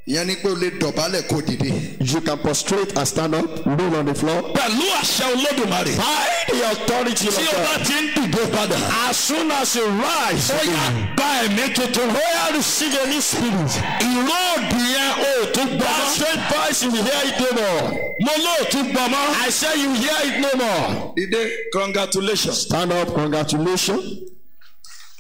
Ìyẹn ni pé o lè dọ̀bálẹ̀ kó dìde. You can prostrate and stand up. Roll on the floor. Pẹ̀lú àṣẹ Olódùmarè. By the authority of Tí o bá God. ti ń dìde padà. As soon as you rise, Ó yá gba ẹ̀mí tuntun. ó yá receive a new spirit. Ìró òdì yẹn o tún gbọ́ That mọ́. strange voice you hear it no more. Mo ló tún gbọ́ mọ́. I say you hear it no more. Dìde congratulations. Stand up, congratulations.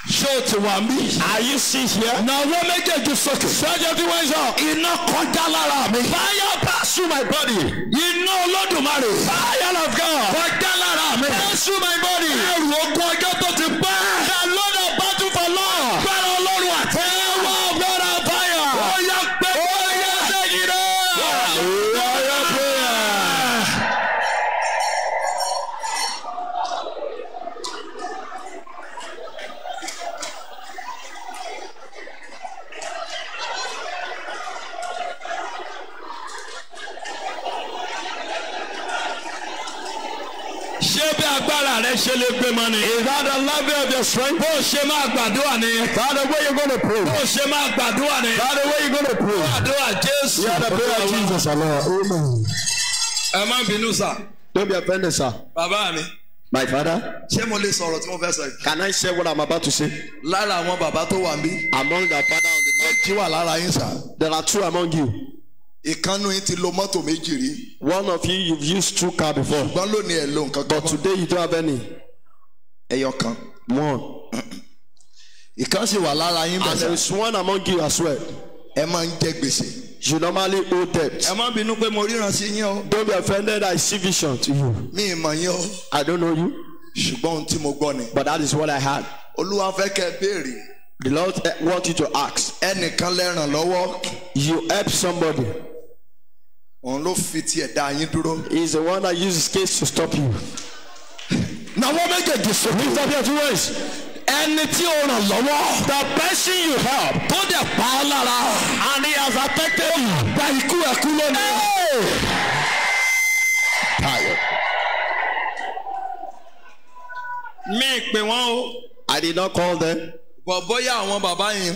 Ṣé o ti wà mí? Are you still here? Nàwọ́ méjèèjì sókè. Sọ́jà tí wọ́n sọ. Iná kọjá lára mi. Fire pass through my body. Iná Olódùmarè. Fire of God. Kọjá lára mi. Pass through my body. Ẹrù ogun ọjọ́ tó ti pẹ́. The Lord of battle for Lord. Gbára Ọlọ́run àti Power of God and fire. Ó yá pé. Oh yeah, take it up. Fire prayer. ṣé bí agbára rẹ ṣe lè gbé mọ ni. Is that the level of your strength? bó o ṣe máa gbàdúrà ni. That's the way you're going to pray. bó o ṣe máa gbàdúrà ni. That's the way you're going to pray. gbàdúrà jésù. Yeah, the prayer of Jesus, Lord. Amen. ẹ má bínú sà. Don't be offended, sir. bàbá mi. My father, ṣé mo lè sọ̀rọ̀ tí mo fẹ́ sọ yìí. can I say what I'm about to say? lára àwọn bàbá tó wà ń bí. Among the father on the méjì wà lára yín there are two among you. Ìkànnù yín ti lo mọ́tò méjì rí. One of you, you've used two car before, ṣùgbọ́n lónìí ẹ̀ lo nǹkan kan but today you don't have any. ẹyọ kan. One. ìkan sì wà lára yín And there is one among you as well. ẹ máa ń jẹ gbèsè. You normally owe debt. ẹ má bínú pé mo ríran sí yín o. Don't be offended. I see vision to you. mi ì mọ̀ yín o. I don't know you, ṣùgbọ́n ohun tí mo gbọ́ ni. but that is what I had. olúwa fẹ́ kẹ́ ẹ béèrè. The Lord eh, want you to ask. ẹnìkan lẹ́ràn lọ́wọ́. You help somebody. Òun ló fi tiẹ̀ dá yín dúró. He's the one that uses case to stop you. nàwọ́ méjèèjì sókè. Lift up your two hands. ẹni tí o ràn lọ́wọ́. The person you help, tó dẹ̀ pa ọ́ lára. and he has affected you. gba ikú ẹ̀kú lónìí. Tired. mi pè wọ́n o. I did not call them. bọ̀ bóyá àwọn bàbá yẹn.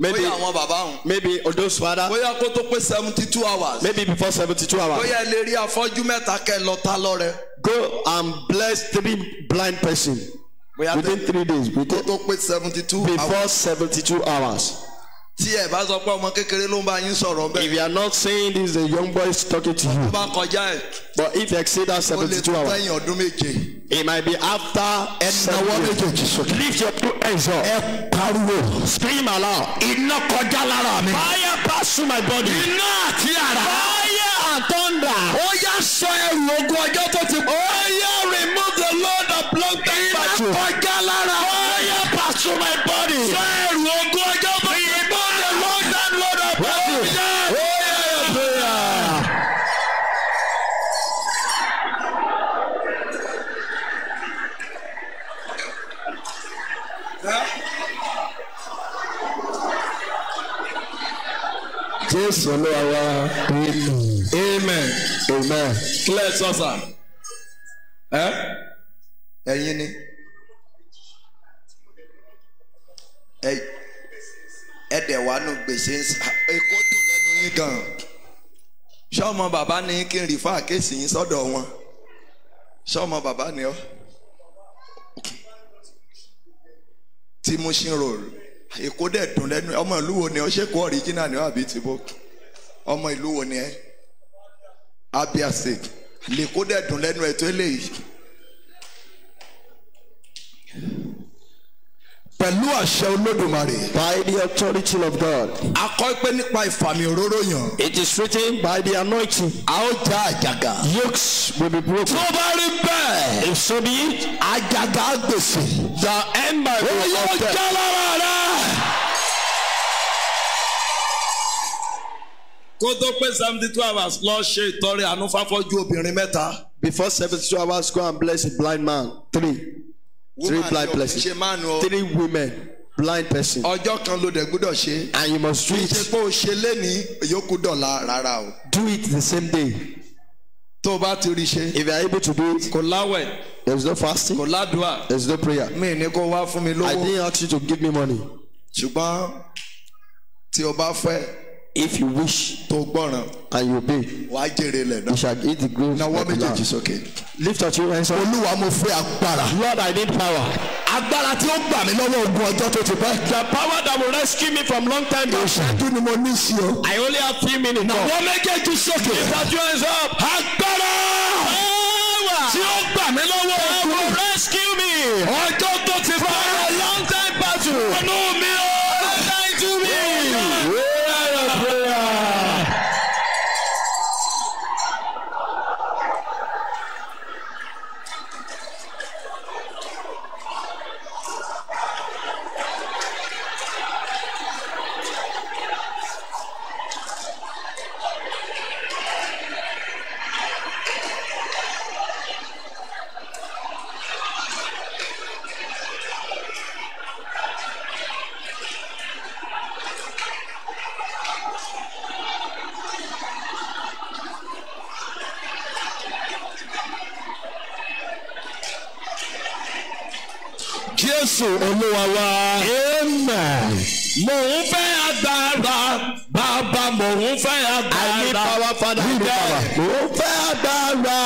Maybe, bóyá àwọn bàbá wọn. maybe those father, bóyá kó tó pé seventy two hours. maybe before 72 hours. bóyá lè rí afọ́jú mẹ́ta kẹ́ lọ ta lọ́rẹ. Go and bless three blind person bóyá within three days. kó Within, tó pé seventy two hours. before 72 hours. Tí ẹ bá sọ pé ọmọ kékeré ló ń bá yín sọ̀rọ̀ If bẹ́ẹ̀. you are not saying this, the young boy is talking to you. bá kọjá ẹ̀ But if you exceed that ó lè 72 tó hours, lẹ́yìn ọdún méje. it might be after ẹnáwó seven years. méjèèjì sókè. Lift your two hands up. ẹ pariwo. Scream aloud. iná kọjá lára mi. Fire pass through my body. iná àti àrá. Fire and thunder. ó yá sọ ẹrù ogun ọjọ́ tó ti. ó yá remove the load of time battle. iná kọjá lára. Fire pass through my body. sọ ẹrù ogun ọjọ́ tó ti. remove the load and load of battle. Oh, yeah, prayer. Jésù Olúwa wa. amen. Amen. clear sọ́sà. ẹ ẹ̀yin ni. ẹ dẹ̀ wá nù gbèsè ń sá. èkó dùn lẹ́nu yín gan. ṣọ́ọ̀mọ bàbá ní kí n rí fún àkéésì yín sọ́dọ̀ wọn. ṣọ́ọ̀mọ bàbá ni ọ́. tí mo ṣe ń rò èkó dẹ̀ dùn lẹ́nu ọmọ ìlú wo ni ọ́ ṣé kó ọ̀ríjínà ni ọ́ àbí tìbó ọmọ ìlú wo ni ẹ́? Abia lèkó dẹ̀ dùn lẹ́nu ẹ̀ tó eléyìí. Pẹ̀lú àṣẹ olódùmarè. By the authority of God. a kọ́ pé nípa ìfàmì òróró yàn. It is written by the anointing. a ó já àjàgà. Yokes will be broken. tó bá rí bẹ́ẹ̀. If so be it, àjàgà gbèsè. the ó will yóò of death. já lára rẹ̀. kó tó pé seventy two hours lọ ṣe ìtọrẹ àánú fáfọ́jú obìnrin mẹ́ta. Before 72 hours, go and bless a blind man. Three. Three blind ni o, places. kì í ṣe mánu o. Three women, blind person. ọjọ́ kan ló dẹ̀ gbúdọ̀ ṣe. And you must do í ṣe it. pé o ṣe léni yòókù dọ̀la rárá o. Do it the same day. tó o bá ti rí ṣe. If you are able to do it, kò láwẹ̀ there is no fasting, kò ládùúà. there is no prayer. mi ní kó wá fún mi I lówó. didn't ask you to give me money. ṣùgbọ́n tí o bá fẹ́ If you wish tó gbọ́ràn and you obey, wàá jèrè lẹ̀ you náà. shall eat the grapes of the méjèèjì sókè. Lift your two hands up. olúwa mo fẹ́ agbára. Lord, I need power. agbára tí ó gbà mí lọ́wọ́ ogun ọjọ́ tó ti pẹ́. The power that will rescue me from long time back. ìṣẹ́jú ni mo ní sí o. I only have few minutes. now. nawọ́ méjèèjì sókè. Lift your two hands up. agbára Power tí ó gbà mí lọ́wọ́ that ogun will rescue me ọjọ́ tó ti from pẹ́. a long time battle. ọ̀nà mi Mò ń fẹ́ agbára, bàbá mò ń fẹ́ I need agbára. power, Father. I need power. Mo fẹ́ agbára,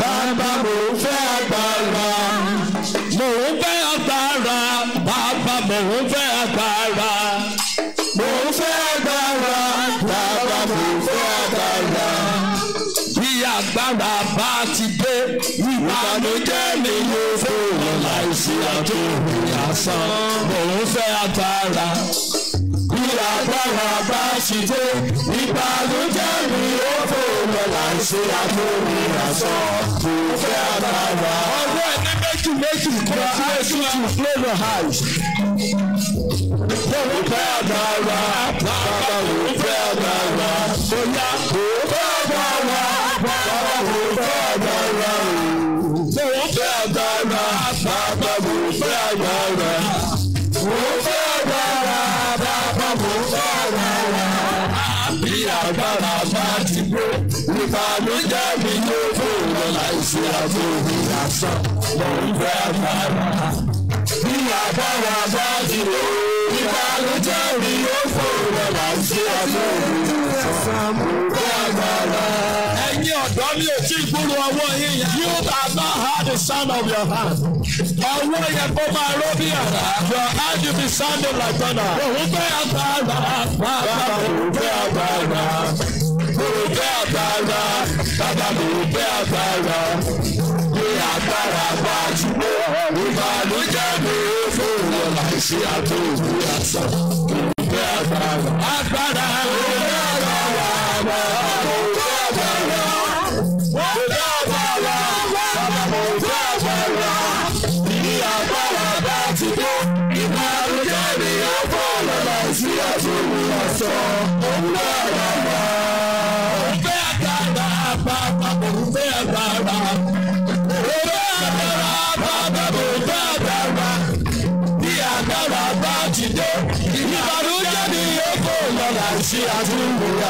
bàbá mo fẹ́ agbára. Mò ń fẹ́ agbára, bàbá mò ń fẹ́ agbára. Mo fẹ́ agbára, bàbá mo fẹ́ agbára. Bí agbára bá ti dé, ìbànújẹ́ mi yóò fòrò láìsí àtúnbí asán. Mò ń fẹ́ agbára agbára bá ṣìjẹ́ ìbànújẹ́ mi ó fò lọ láì ṣe àtòrí àṣọ tó fẹ́ agbára. ọwọ́ ẹni méjì méjì kọ́ àìsí to play the house. Mo fẹ́ agbára, bàbá mo fẹ́ agbára, bóyá mo fẹ́ agbára. Láìsí àtúnbí asán. Mo fẹ́ agbára. Bí agbára bá ti gbó, ìbànújẹ́ mi yóò fòrò láìsí àtúnbí asán. Mo fẹ́ agbára. ẹ̀yin ọ̀dọ́ mi ò tí gbúrò ọwọ́ yín yẹn. You have not heard the sound of your hand. Ọwọ́ yẹn kó máa ró bí àrá. Your hand will be sounding like thunder. Òun fẹ́ agbára. Bàbá mo fẹ́ agbára. Mo fẹ́ agbára. Bàbá mo fẹ́ agbára. sí àtúntò àṣà. Ìgbẹ́ àgbà. Agbára rẹ̀.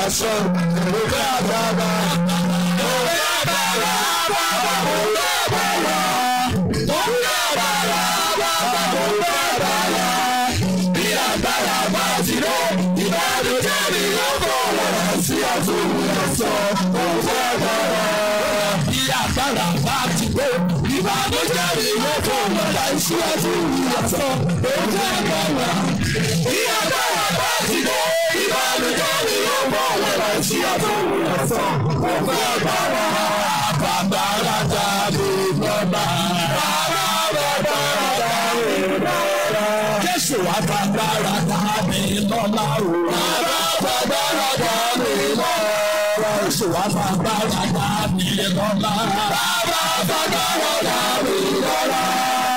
aṣọ òkè àbàbà òkè àbàbà bá ti dé ìbàdújẹ́ mi ló kọ́ lọ́dọ̀ sí àtúnyẹ̀ sọ òkè àbàbà. sọ kò fẹ́ bàbá bàbá rárá bí bàbá bàbá bàbá rárá. Jésù àtàgbà rárá mi lọ́la o. Bàbá bàbá rárá mi lọ́la. Jésù àtàgbà rárá mi lọ́la. Bàbá bàbá rárá mi lọ́la.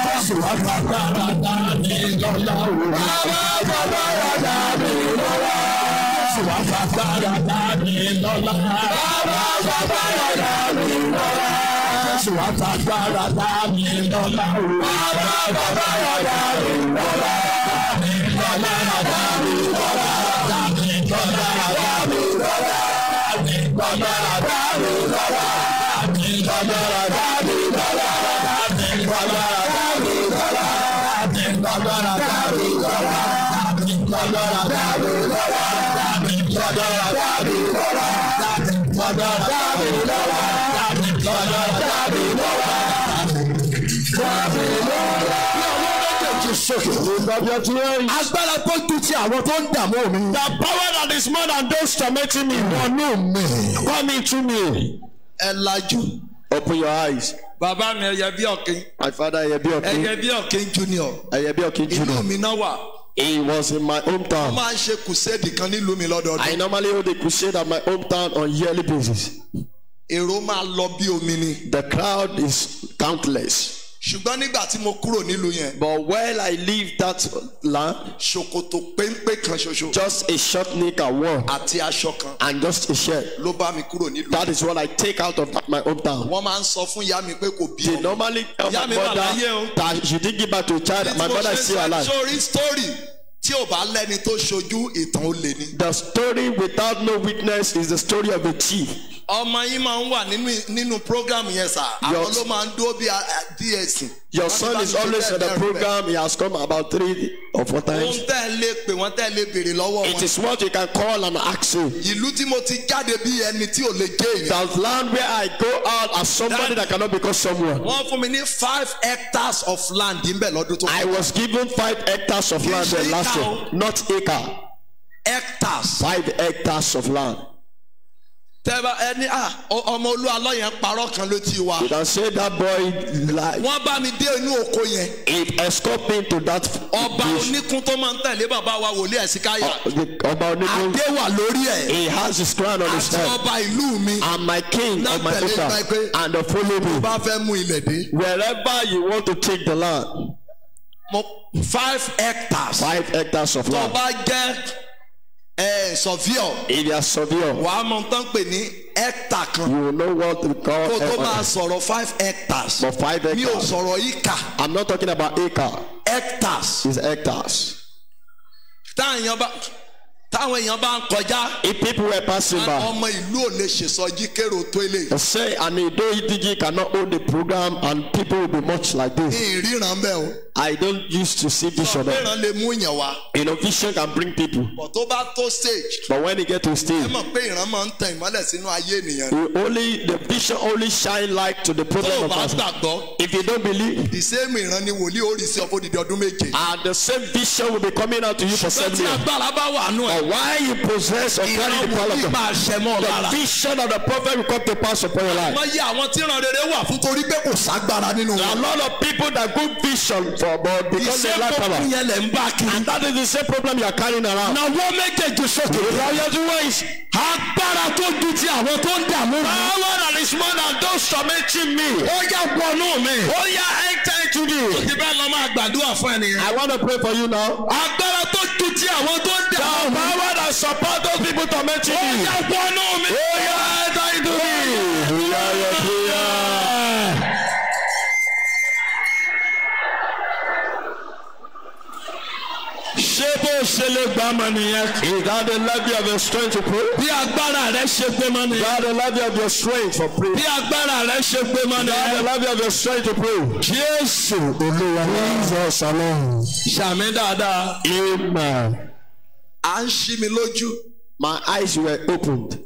Jésù àtàgbà rárá mi lọ́la o. Bàbá bàbá rárá agbára dání lọ́la. Bàbá agbára dání lọ́la. Jésù àtàgbára dání lọ́la. Bàbá agbára dání lọ́la. Lọ́la dání lọ́la. Dání lọ́la dání lọ́la. Dání lọ́la dání lọ́la. Dání lọ́la dání lọ́la. Dání lọ́la dání lọ́la. Dání lọ́la dání lọ́la. Dání lọ́la dání lọ́la lọ́lá. Méjèèjì sókè. Ìgbàgbọ́ tí wọ́n rí. Agbára tó ju ti àwọn tó ń dààmú mi. The power that is more than those tormenting me. Wọnú mi. Come into me. ẹ lajú. Open your eyes. bàbá mi ẹyẹ bí ọ̀kín My father Eyebi Okin. ẹyẹ bí ọ̀kín junior Eyebi Okin inú Junior. mi náà wà. He was in my hometown. máa ń ṣe kùsẹ́ẹ̀dì kan nílùú mi I lọ́dọọdún. normally hold a crusade at my hometown on yearly basis. èrò máa lọ bí omi ni. The crowd is countless. Ṣùgbọ́n nígbà tí mo kúrò nílùú yẹn But while I leave that land, ṣòkòtò péńpé kan ṣoṣo just a short knicker one àti aṣọ kan and just a shirt. ló bá mi kúrò nílùú. That is what I take out of my hometown. wọ́n máa ń sọ fún ìyá mi pé kò bí They ọmọ. normally tell my mother that she didn't give birth to a child. My mother is still alive. sórí story tí ò bá lẹ́ni tó ṣojú ìtàn ó lè ní. The story without no witness is the story of a thief. ọmọ yín máa ń wà nínú nínú program yẹn sà àwọn ló máa ń dúró bí ds Your son is always at the program. He has come about three or four times. It is what you can call gé èèyàn. That land where I go out as somebody that cannot become someone. five hectares of land I was given five hectares of land last year, not acre. hectares. Five hectares of land. Tẹ́bà ẹni à ọ- ọmọ olú alọ́ yẹn parọ́ kan létí wa. You can say that boy lied. wọ́n bá mi dé inú oko yẹn. It me to that. ọba oníkun tó máa ń tẹ̀lé bàbá wa wòlíì ẹ̀sìkáyà. Ọba Onígun, adé wà lórí ẹ̀. He has his crown on his àti head. ọba ìlú mi. And my king of my. Bible. And the follow me. bá fẹ́ mú ilẹ̀ dé. Wherever you want to take the land. mo five hectares. Five hectares of tó land. bá jẹ́ ẹ̀ sọ̀fíọ̀. If you are severe, wàá mọ tán pè ní hectare kan. you know what to call kó tó máa sọ̀rọ̀ five hectares. for five mi ò hectares. sọ̀rọ̀ ìkà I'm not talking about acre. hectares. It's hectares. táwọn èèyàn bá táwọn èèyàn bá ń kọjá. If people were passing by, ọmọ ìlú ò lè ṣèsọjí kérò tó ilé. they say, and Ido Idiji cannot hold the program, and people will be much like ní this. ìríran bẹ́ẹ̀ o. I don't used to see vision. You know, vision can bring people, but when you get to stage, you only the vision only shine light to the problem of gbàgbọ́. If you don't believe, the same and the same vision will be coming out to you for seven years. But why you possess or carry the power of God? The vision of the prophet will come to pass upon your life. There are a lot of people that good vision for, but because lack gbogbo power. yẹn lẹ̀ ń bá kiri. And that is the same problem you are carrying around. Nàwọ́ méjèèjì sókè. Ìrọ̀lẹ́ tí wọ́n is Agbára tó ju ti àwọn tó ń dààmú mi. power that is more than those tormenting me. Ó yá wọnú mi. Oh yeah, enter into me. Ti bẹ́ẹ̀ lọ máa gbàdúrà fún ẹnìyẹn. I want to pray for you now. Agbára tó ju ti àwọn tó ń The dààmú mi. power that support those people tormenting Ó me. yá wọnú mi. Oh yeah, enter into me. Yeah, yeah, yeah. Bó ṣe lè gbà mọ nìyẹn? Is that the level of your strength to pray? Bí agbára rẹ ṣe gbé mọ Is nìyẹn. that the level of your strength for prayer? Bí agbára rẹ ṣe gbé mọ Is that the nìyẹn. level of your strength to pray? Jésù Olúwa. Jesus alone. Ṣàmì dáadáa. Amen. À ń ṣí mi lójú. My eyes were opened.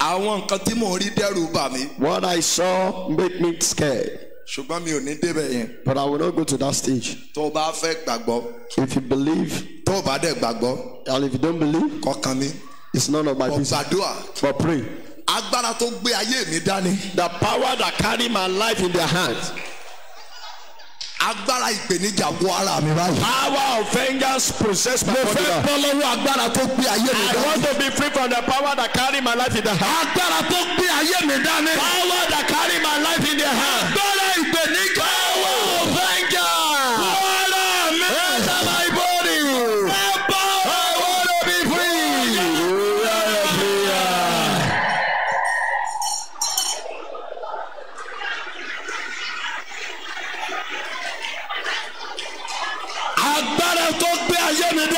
Àwọn nǹkan tí mò ń rí dẹ́rù bà mí. What I saw made me scared. Ṣùgbọ́n mi ò ní débẹ̀ yẹn. But I will not go to that stage. Tó o bá fẹ́ gbàgbọ́. If you believe Tó o bá dẹ̀ gbàgbọ́. and if you don't believe, Kọkàn mi. it's none of my business. gbàdúrà. But pray. Agbára tó gbé ayé mi dání. The power that carry my life in their hands. Agbára ìpèníjà wọ ara mi báyìí. Power of vengeance possess my Mo body. fẹ́ now. bọ́ lọ́wọ́ agbára tó gbé ayé mi I dání. want to be free from the power that carry my life in their hands. Agbára tó gbé ayé mi dání. Power that carry my life in their hands. Agbára ìpèníjà. Power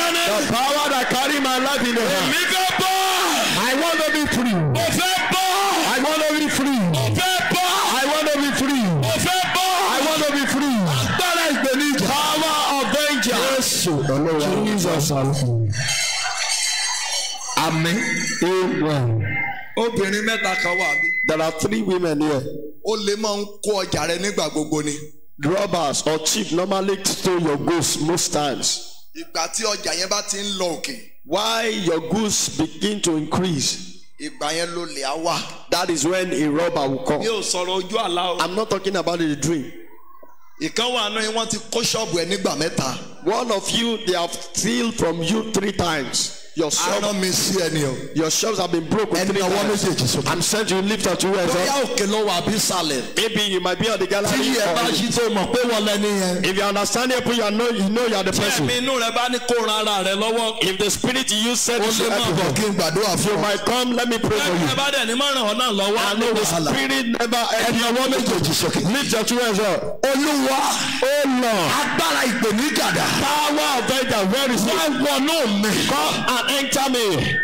dání. The power that carry my life in their hands. Mi fẹ́ bọ́. I want to be free. Mo fẹ́ bọ́. I want to be free. Mo fẹ́ bọ́. I want to be free. Mo fẹ́ bọ́. I want to be free. Agbára ìpèníjà. Power of vengeance. Jesus. Àmín. Amen. Obìnrin mẹ́ta kan wà bí. There are three women here. Ó lè máa ń kó ọjà rẹ nígbà gbogbo ni. Robbers or thief normally steal your goods most times. Ìgbà tí ọjà yẹn bá ti ń lọ òkè. Why your goods begin to increase, Ìgbà yẹn ló lè á wà. that is when a robber will Mi come. ò sọ̀rọ̀ ojú àlá o. I'm not talking about the dream. Ìkan wà náà wọ́n ti kó ṣọ́ọ̀bù ẹ̀ nígbà mẹ́ta. One of you, they have steal from you three times. Your shop, Arán mi sí ẹni o. your shops have been broken Ẹni three ọwọ́ times. méjèèjì sókè. I'm sent you lift up up. òkè ló wà bí sàlẹ̀. Maybe you might be on the Tí gallery. ẹ bá or- yí tó mọ̀ pé wọ́n lẹ́ni yẹn. If you understand it, you know you know you are the person. Ẹ̀mí inú rẹ bá ní kó ran ara rẹ lọ́wọ́. If the spirit you said is kí n gbàdúrà you fún ọ. might come, let me pray for you. Ẹ bá dẹ̀ ní má ràn ọ́ náà lọ́wọ́. I know the spirit never Ẹni ọwọ́ méjèèjì sókè. Lift your two hands up. Olúwa Oh Lord. agbára ìpèníjà dà. Power of vengeance, where is it? Wọ́n wọnú mi. And enter me.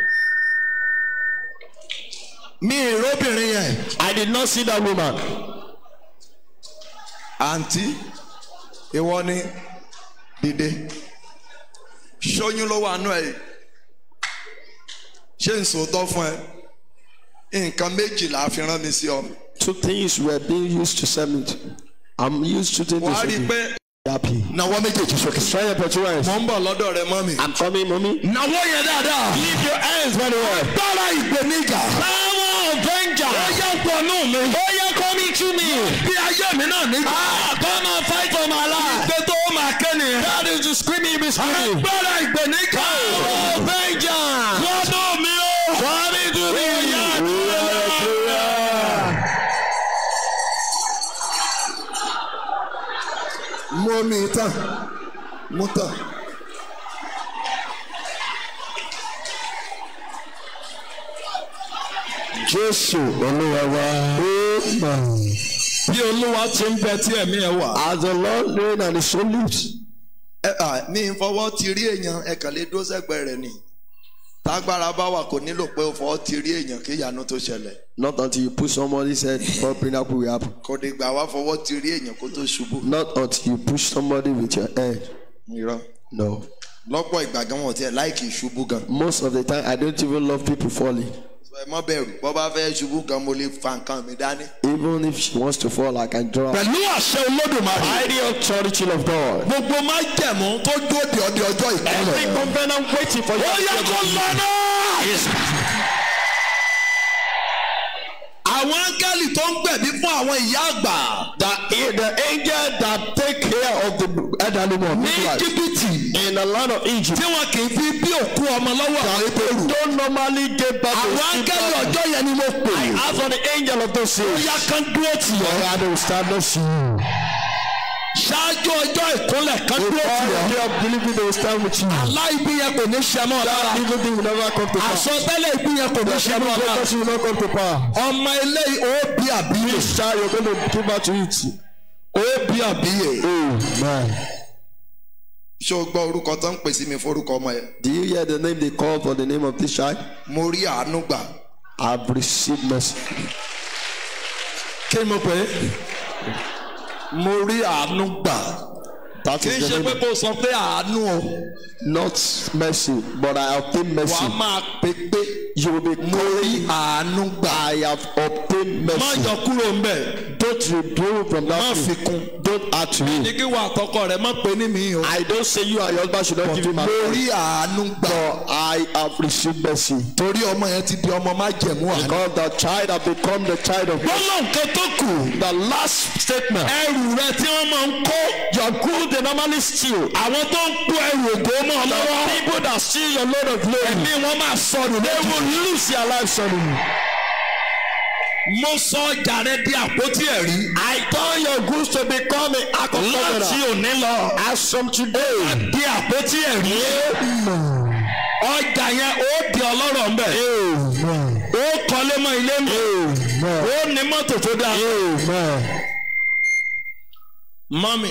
Mi ìróbìnrin yẹn. I did not see that woman. Àǹtí ìwọ ni dìde ṣóyún ló wà nù ẹ ṣé n sòótọ́ fún ẹ nǹkan méjìlá fi rán mi sí ọ Two things were being used to send me. I'm used to wàá rí i send me. pé Happy. nàwọ́ méjèèjì sókè. Try your perseverance. mo ń bọ̀ lọ́dọ̀ rẹ mọ́ mi. I'm coming, mommy. nàwọ́ yẹn dáadáa. Leave your hands very well. gbára ìpèníjà. Power of vengeance. ó yẹ pọnú mi. Oh, you're coming to me. bí ayé mi náà níjà. Ah, come and fight for my life. ìgbé tó máa kẹ́ni. That is the screaming be screaming. gbára ìpèníjà. Omi tán mú tán. Jésù Olúwa wa. bí olúwa ti ń bẹ tí ẹ̀mí ẹ wà. As the Lord reign and his soul lives. ẹ à mi fọwọ́ ti rí èèyàn ẹ kàn lè dúró sẹ́gbẹ̀ẹ́ rẹ̀ ni tágbára bá wà kò nílò pé o fọwọ́ ti rí èèyàn kí ìyanu tó ṣẹlẹ̀ Not until you push somebody's head before miracle will happen. kò dé gbà wá fọwọ́ ti rí èèyàn kó tó ṣubú. Not until you push somebody with your head. irọ́ No. Lọ́pọ̀ ìgbà gan wọn tiẹ̀ láìkì ìṣubú gan. Most of the time, I don't even love people falling. ẹ mọ́ bẹ̀rù bọ́ bá fẹ́ ṣubú gan mo lè fa nǹkan mi dání. Even if she wants to fall, I can draw. pẹ̀lú àṣẹ olódùmarè. By the authority of God. gbogbo máa jẹ̀mú tó dúró de ọdẹ ọjọ́ Every ìkúnlẹ̀. covenant waiting for you. ó yẹ kó lọ náà. àwọn áńgẹ́lì tó ń gbẹ̀bí fún àwọn ìyá àgbà. The, the angel that the one ní jìbìtì in the land of Egypt tí wọn kì í fi bí òkú ọmọ lọ́wọ́ àwọn ebèrú. don't normally give birth to àwọn sick áńgẹ́lì person. ọjọ́ yẹn ni mo pè. I ask for the angel of those ó days. yá kan dúró tì ọ́. I will stand up to you. ṣáájú ọjọ́ ìkúnlẹ̀ kan dúró tì the ọ́. day of delivery, they will stand with you. aláìbí yẹn kò ní ṣe mọ́ lára. That evil thing will never come to pass. àsọtẹ́lẹ̀ ìbí yẹn kò ní ṣe mọ́ lára. will not come to pass. ọmọ eléyìí ó bí àbíyè. This child, you're going to give back to it. ó bí àbíyè. Amen. Ṣé o gbọ́ orúkọ tó ń pè sí mi fórúkọ ọmọ yẹn. Do you hear the name they call for the name of this child? mo rí àánú gbà. I've received mercy. kí ni mo pè é. mo rí àánú gbà. That kì í is ṣe pé o sọ pé àánú o. Not mercy, but I obtained mercy. wàá máa pè pé You will be calling, àánú gbà. I have obtained má mercy. yọ kúrò ń bẹ̀. Don't remove from má that fi thing. kún. Don't add to ní it. kí wà àtọkọ rẹ má pè ní mi o. I don't say you and your husband should not give him mo a rí àánú gbà. But I have received mercy. torí ọmọ yẹn ti di ọmọ májẹ̀mú àná. Because the child have become the child of God. gbọ́dọ̀ nǹkan tó kù. The last statement. ẹrù rẹ tí wọ́n máa ń kó. Your good they normally steal. àwọn tó ń kó ẹrù ògo mọ́ ọ lọ́wọ́. The people that steal your load of glory. ẹ̀mí wọn máa sọnù They will lose their life suddenly. mo sọ ọjà rẹ di àpótí ẹ̀rí. I turn your goods to become a ark of láti covenant. òní lọ. As from today. di àpótí ẹ̀rí. ọjà yẹn ó di ọlọ́rọ̀ ń bẹ̀. Amen. ó kọ́lé mọ́ ilé mi. Ó ní mọ́tò tó dáa. Mọ́mì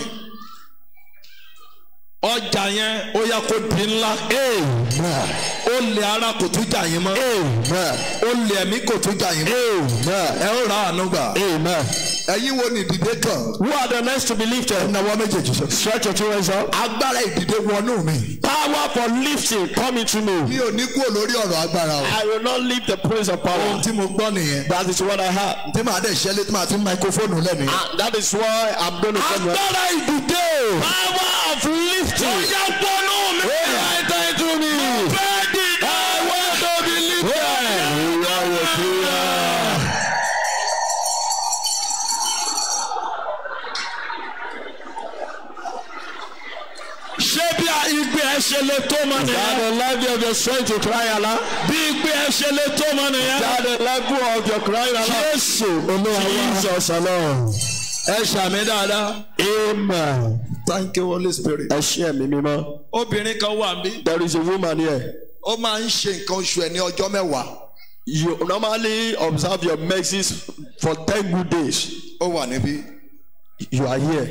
ọjà yẹn ó yẹ kó di ńlá. Ó lè ara kò tún jà yín mọ́. Ó lè ẹ̀mí kò tún jà yín mọ́. Ẹ ó ra àánú gbà. Ẹ̀yin wo ni ìdìde kan. Who are the next to be lifted? ìnáwó méjèèjì sọ. Stretch your two hands up. agbára ìdìde wọnú mi. Power for lifting coming to me. mi ò ní kúrò lórí ọ̀rọ̀ agbára o. I will not leave the praise of power. ohun tí mo gbọ́ nìyẹn. That is what I have. tí màá dẹ̀ ṣẹlẹ̀ tí màá tún máikrófóònù lẹ́nu. That is why I'm come here. agbára ìdìde. Power of lifting. Ó yá gbọ́nú mi. I thank you me. fẹ́ dìde. àwọn tóbi lifted. ṣé bí igbe ẹ ṣe lè tó mọ That nìyẹn. the level of your strength to cry Allah. bí igbe ẹ ṣe lè tó mọ nìyẹn. That the level of your crying Allah. Jésù Olúwa Jesus alone. Ẹ ṣàmì dáadáa. Amen. thank you holy spirit. Ẹ ṣé ẹ̀mí mímọ́. obìnrin kan wà níbí. There is a woman here. ó máa ń ṣe nǹkan oṣù ẹ̀ ní ọjọ́ mẹ́wàá. You normally observe your menses for ten good days. ó wà níbí. You are here.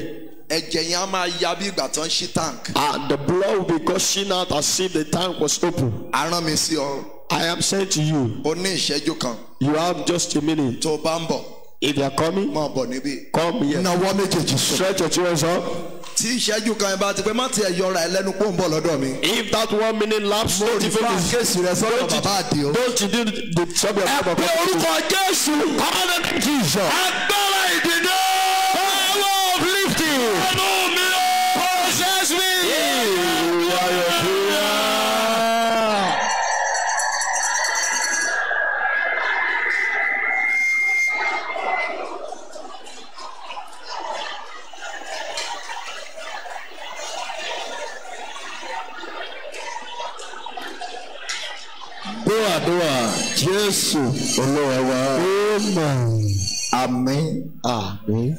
ẹ̀jẹ̀ yẹn á máa ya bí ìgbà tó ń ṣí tank. And the blood will be gushing out as if the tank was open. a rán mi sí ọ. I am saying to you, ó ní ìṣẹ́jú kan you have just a minute. tó o bá ń bọ̀. If you are coming, máa bọ̀ níbí. come here. nawọ́ méjèèjì sọ. Stretch your children up. tí ìṣẹ́jú kan ẹ bá ti pé má tiẹ̀ yọra ẹ lẹ́nu ń bọ̀ lọ́dọ̀ mi. If that one minute lapse, don't even fún be- àkéésì rẹ sọ́dọ̀ you- bàbá àdìo. don't you do the ẹ of pé orúkọ jésù. Command Jesus. agbára ìdìde. power of lifting. ẹnu mi o. possess me. gbọ́ àdúrà jésù olúwa wa. àmín. Amen.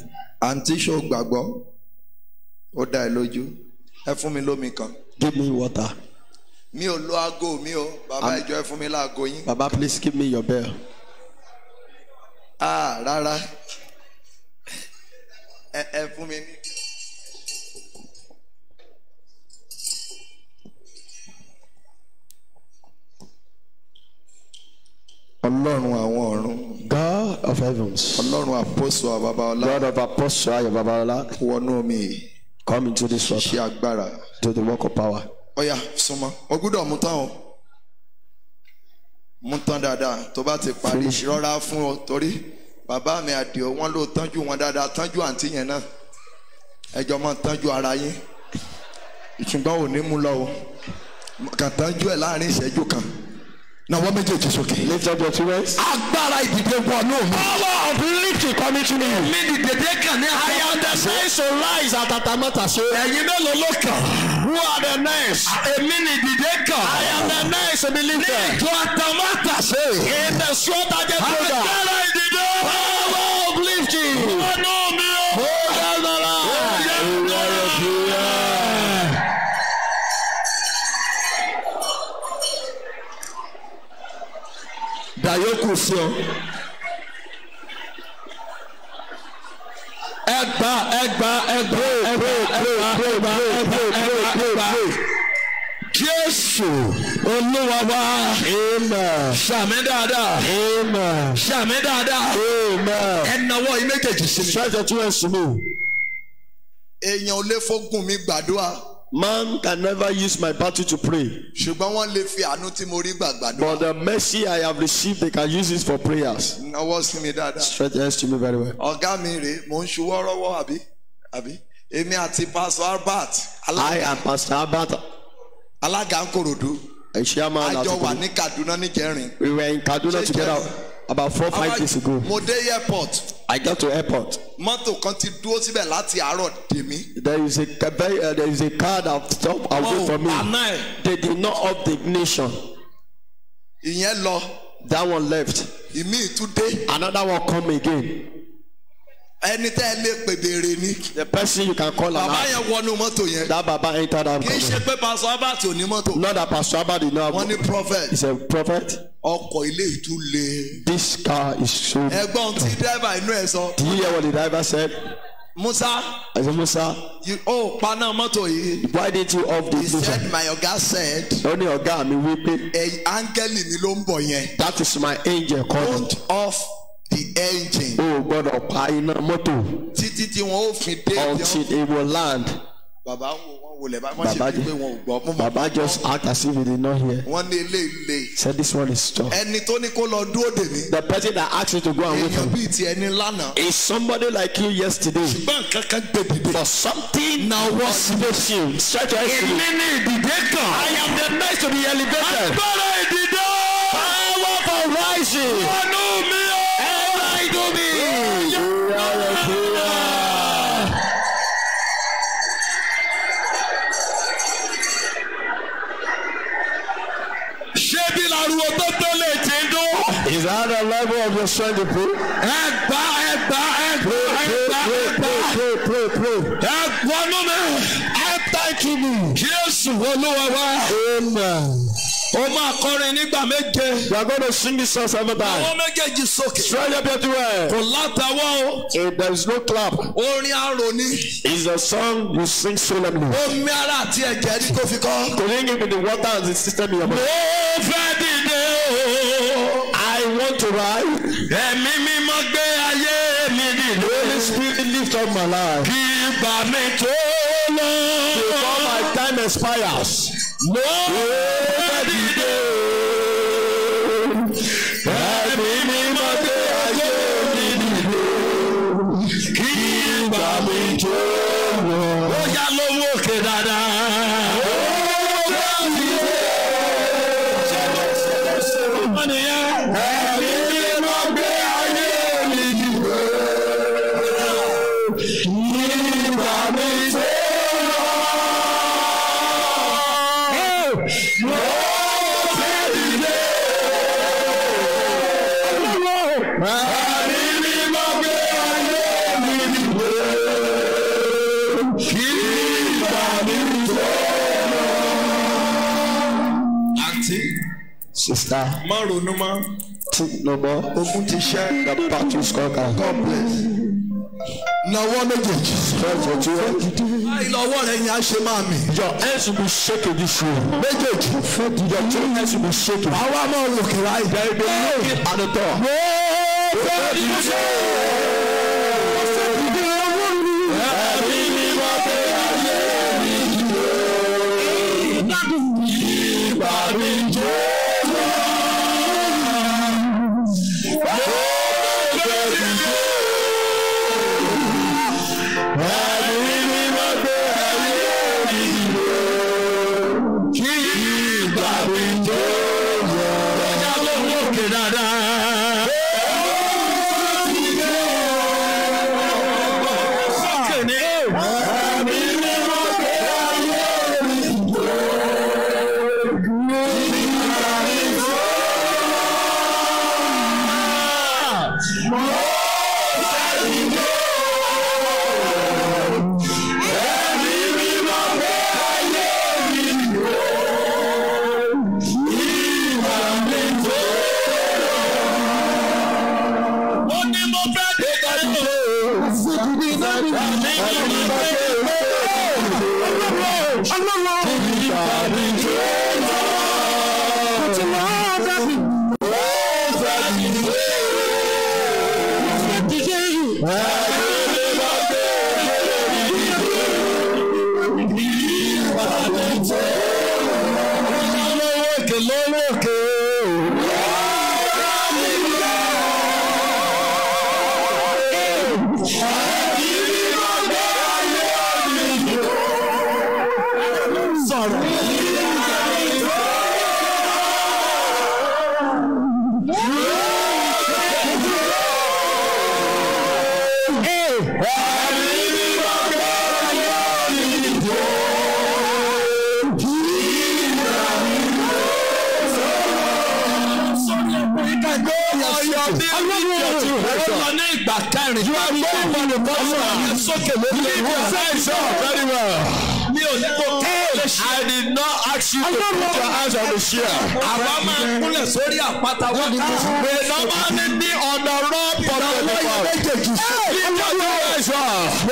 àǹtí ṣó gbàgbọ́ ó dá ẹ lójú ẹ fún mi lómi kan. Give me water. mi ò lo aago mi o bàbá ìjọ ẹ fún mi láago yín. Baba, please give me your bell. ah rárá ẹ ẹ fún mi ní. Ọlọ́run àwọn ọ̀run. God of heavens, ọlọ́run àpòsò àbábáọlá. God of Apostle Ayo Babala, wọnú omi yìí. Come into this water, ṣe agbára. To the work of power. ọ̀yà súnmọ́. O gbúdọ̀ mú tán o. Mú tán dáadáa. Tó bá ti parí rọra fún ọ torí bàbá mi àdìo wọn ló tánjú wọn dáadáa. Tánjú àǹtí yẹn náà. Ẹjọ máa tánjú ara yín. Ṣùgbọ́n ò ní mú lọ o. Kàn tánjú ẹ̀ láàárín ìṣẹ́jú kan náwó méjèèjì sókè. Lift up your children. agbára ìdìde wọnú mi. power of lifting coming to me. mi dìde kàn ní I am the signs to rise at Atamátàsé. ẹ̀yin mélòó ló kàn. who are the next. èmi ni dìde kàn. I am the next to be lifted. ìjọ Atamátàsé. in the short program. agbára ìdìde. power of lifting. wọnú mi o. hold on the line. Dàyókù sí ọ. ẹgbà ẹgbà ẹgbà ẹgbà ẹgbà ẹgbà ẹgbà ẹgbà jésù olúwa wa Amen. sàmì dáadáa Amen. sàmì dáadáa Amen. ẹnáwó yìí méjèèjì sí mi. Stretch your children to me. èèyàn ò lè fógun mi gbàdúrà Man can never use my battle to pray, ṣùgbọ́n wọ́n lè fi àánú tí mo rí gbà gbàdúrà. but the mercy I have received, they can use it for prayers. náwó sí mi dáadáa. Stretch your hands to me very well. ọ̀gá mi rèé mò ń ṣuwọ́ rọ́wọ́ àbí àbí èmi àti pásọ albert I am Pastor Albert, alága a chairman àjọ wà ní kaduna níjẹrin. We were in Kaduna together about four, five days ago. mo dé airport I got to airport. mọ́tò kan ti dúró síbẹ̀ láti àárọ̀ dèmí. There is a uh, there is a car that stopped away from me. ẹ They did not off the ignition. ìyẹn lọ That one left. ìmí tún dé Another one come again. Ẹni tẹ́ ẹ lè pè béèrè ni. The person you can call an bàbá yẹn wọnú mọ́tò yẹn That Baba entered that kì í ṣe car. pé pásọ albert ò ní mọ́tò Not that Pastor Albert did not wọ́n ní prophet He's a prophet. ọkọ̀ ilé ìtúlẹ̀. This car is so. ẹgbọ́n tí dírẹ́bà inú ẹ̀ sọ Did you hear what the driver said? musa I said, Musa, you- ó paná mọ́tò yìí. why didn't you off the he ignition? said my oga said Ó ní ọ̀gá mi wípé ẹ̀yin áńgẹ́lì mi ló ń bọ̀ yẹn that is my angel calling. don't off the engine O gbọ́dọ̀ pa iná mọ́tò títí tí wọn ó fi dé until it will land. bàbá ń wo wọn wọlé bá wọn ṣe Bàbá pé wọn ò gbọ́ Baba just act as if he did not hear. wọn ní ilé ilé Said this one is tough. ẹni tó ní kó lọ dúró dè mí The person that asked you to go and wait for èèyàn me bíi ti ẹni lánàá is somebody like you yesterday. ṣùgbọ́n nǹkan kan For something now was makes you stretch your hands to ní ìdìde kan. I am the next to be elevated. agbára ìdìde. Power for rising. wọnú mi o. Into me. ṣé bí làrúwọ tó tó lè ti dún. Is that the level of your strength to pray? ẹgbà ẹgbà ẹgbà ẹgbà ẹgbà. Pray, pray, pray. ẹ wọnú mi. Enter into me. jésù olúwa wa. Amen. O máa kọrin nígbà méje. You are going to sing this song seven times. Àwọn méjèèjì sókè. Stretch up your hand. Kò látàwọ́ o. If there is no clap. Orin arò ni. Is a song you sing solemnly. Omi ara àti ẹ̀jẹ̀ ni kò fi kọ́. Kò ní give me the water and the system in your mouth. Mo fẹ́ dìde o. I want to rise. Ẹ̀mí mímọ́ gbé ayé mi dìde. The Holy Spirit lift up my life. Kí ìgbà mi tó lọ. Before my time expires. Fẹ́ dìde. Ẹ̀mí máa gbé ayé mi dìde. Kí ìgbà mi tó Sister, má ronú mọ́. think no more. Ogun ti ṣẹ́. The battle is conquered. God bless. Nawọ́ méjèèjì. Stretch your two hands. Báyìí lọ́wọ́ rẹ̀ yẹn á ṣe máa mì. Your hands will be shaking this way. Méjèèjì. Your two hands will be shaking. Àwa máa rò kí láì. There will be looking at the door. Ẹ̀mí kẹrin. You are born for the gospel. Sókè lókè. Very well. Very well. Mi ò ní kó kí lè ṣe. I did not ask you to put your hands on the chair. Àwa máa ń kúnlẹ̀ sórí àpáta wọ́n kókò. We normally be on the road for the people. Lift your two hands up.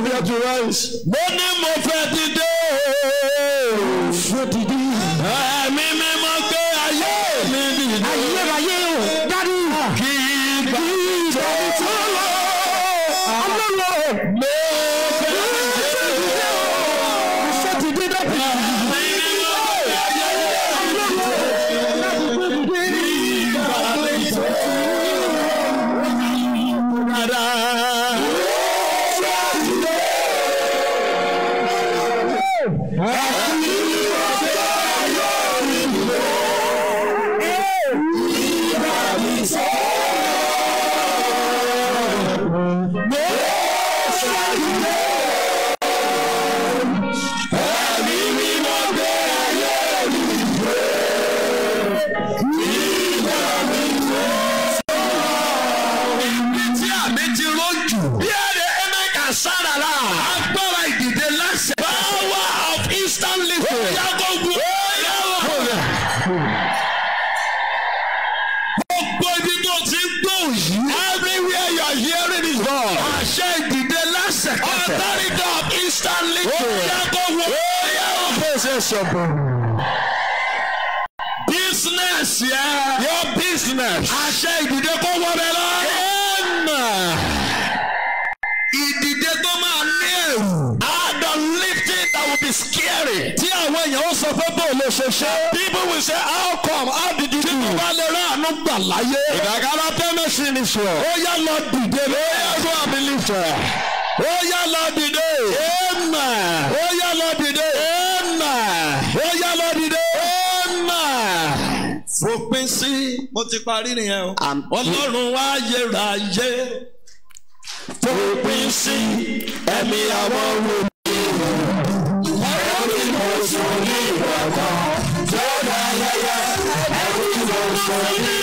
appear to rise. Mo ní mo fẹ́ dìde. sọ. ó yá lọ dìde bẹ́ẹ̀. ó yá sọ àbílí sọ. ó yá lọ dìde. ẹ̀ẹ́mà. ó yá lọ dìde. ẹ̀ẹ́mà. ó yá lọ dìde. ẹ̀ẹ́mà. fòpin sí mo ti parí nìyẹn o. ọlọ́run wá yẹra yé. fòpin sí ẹ̀mí àwọn wo ni o. ọ̀rọ̀ mi mo sùn ní ìwọ̀n kan. tó dáa yẹyẹ mi mo sùn ní.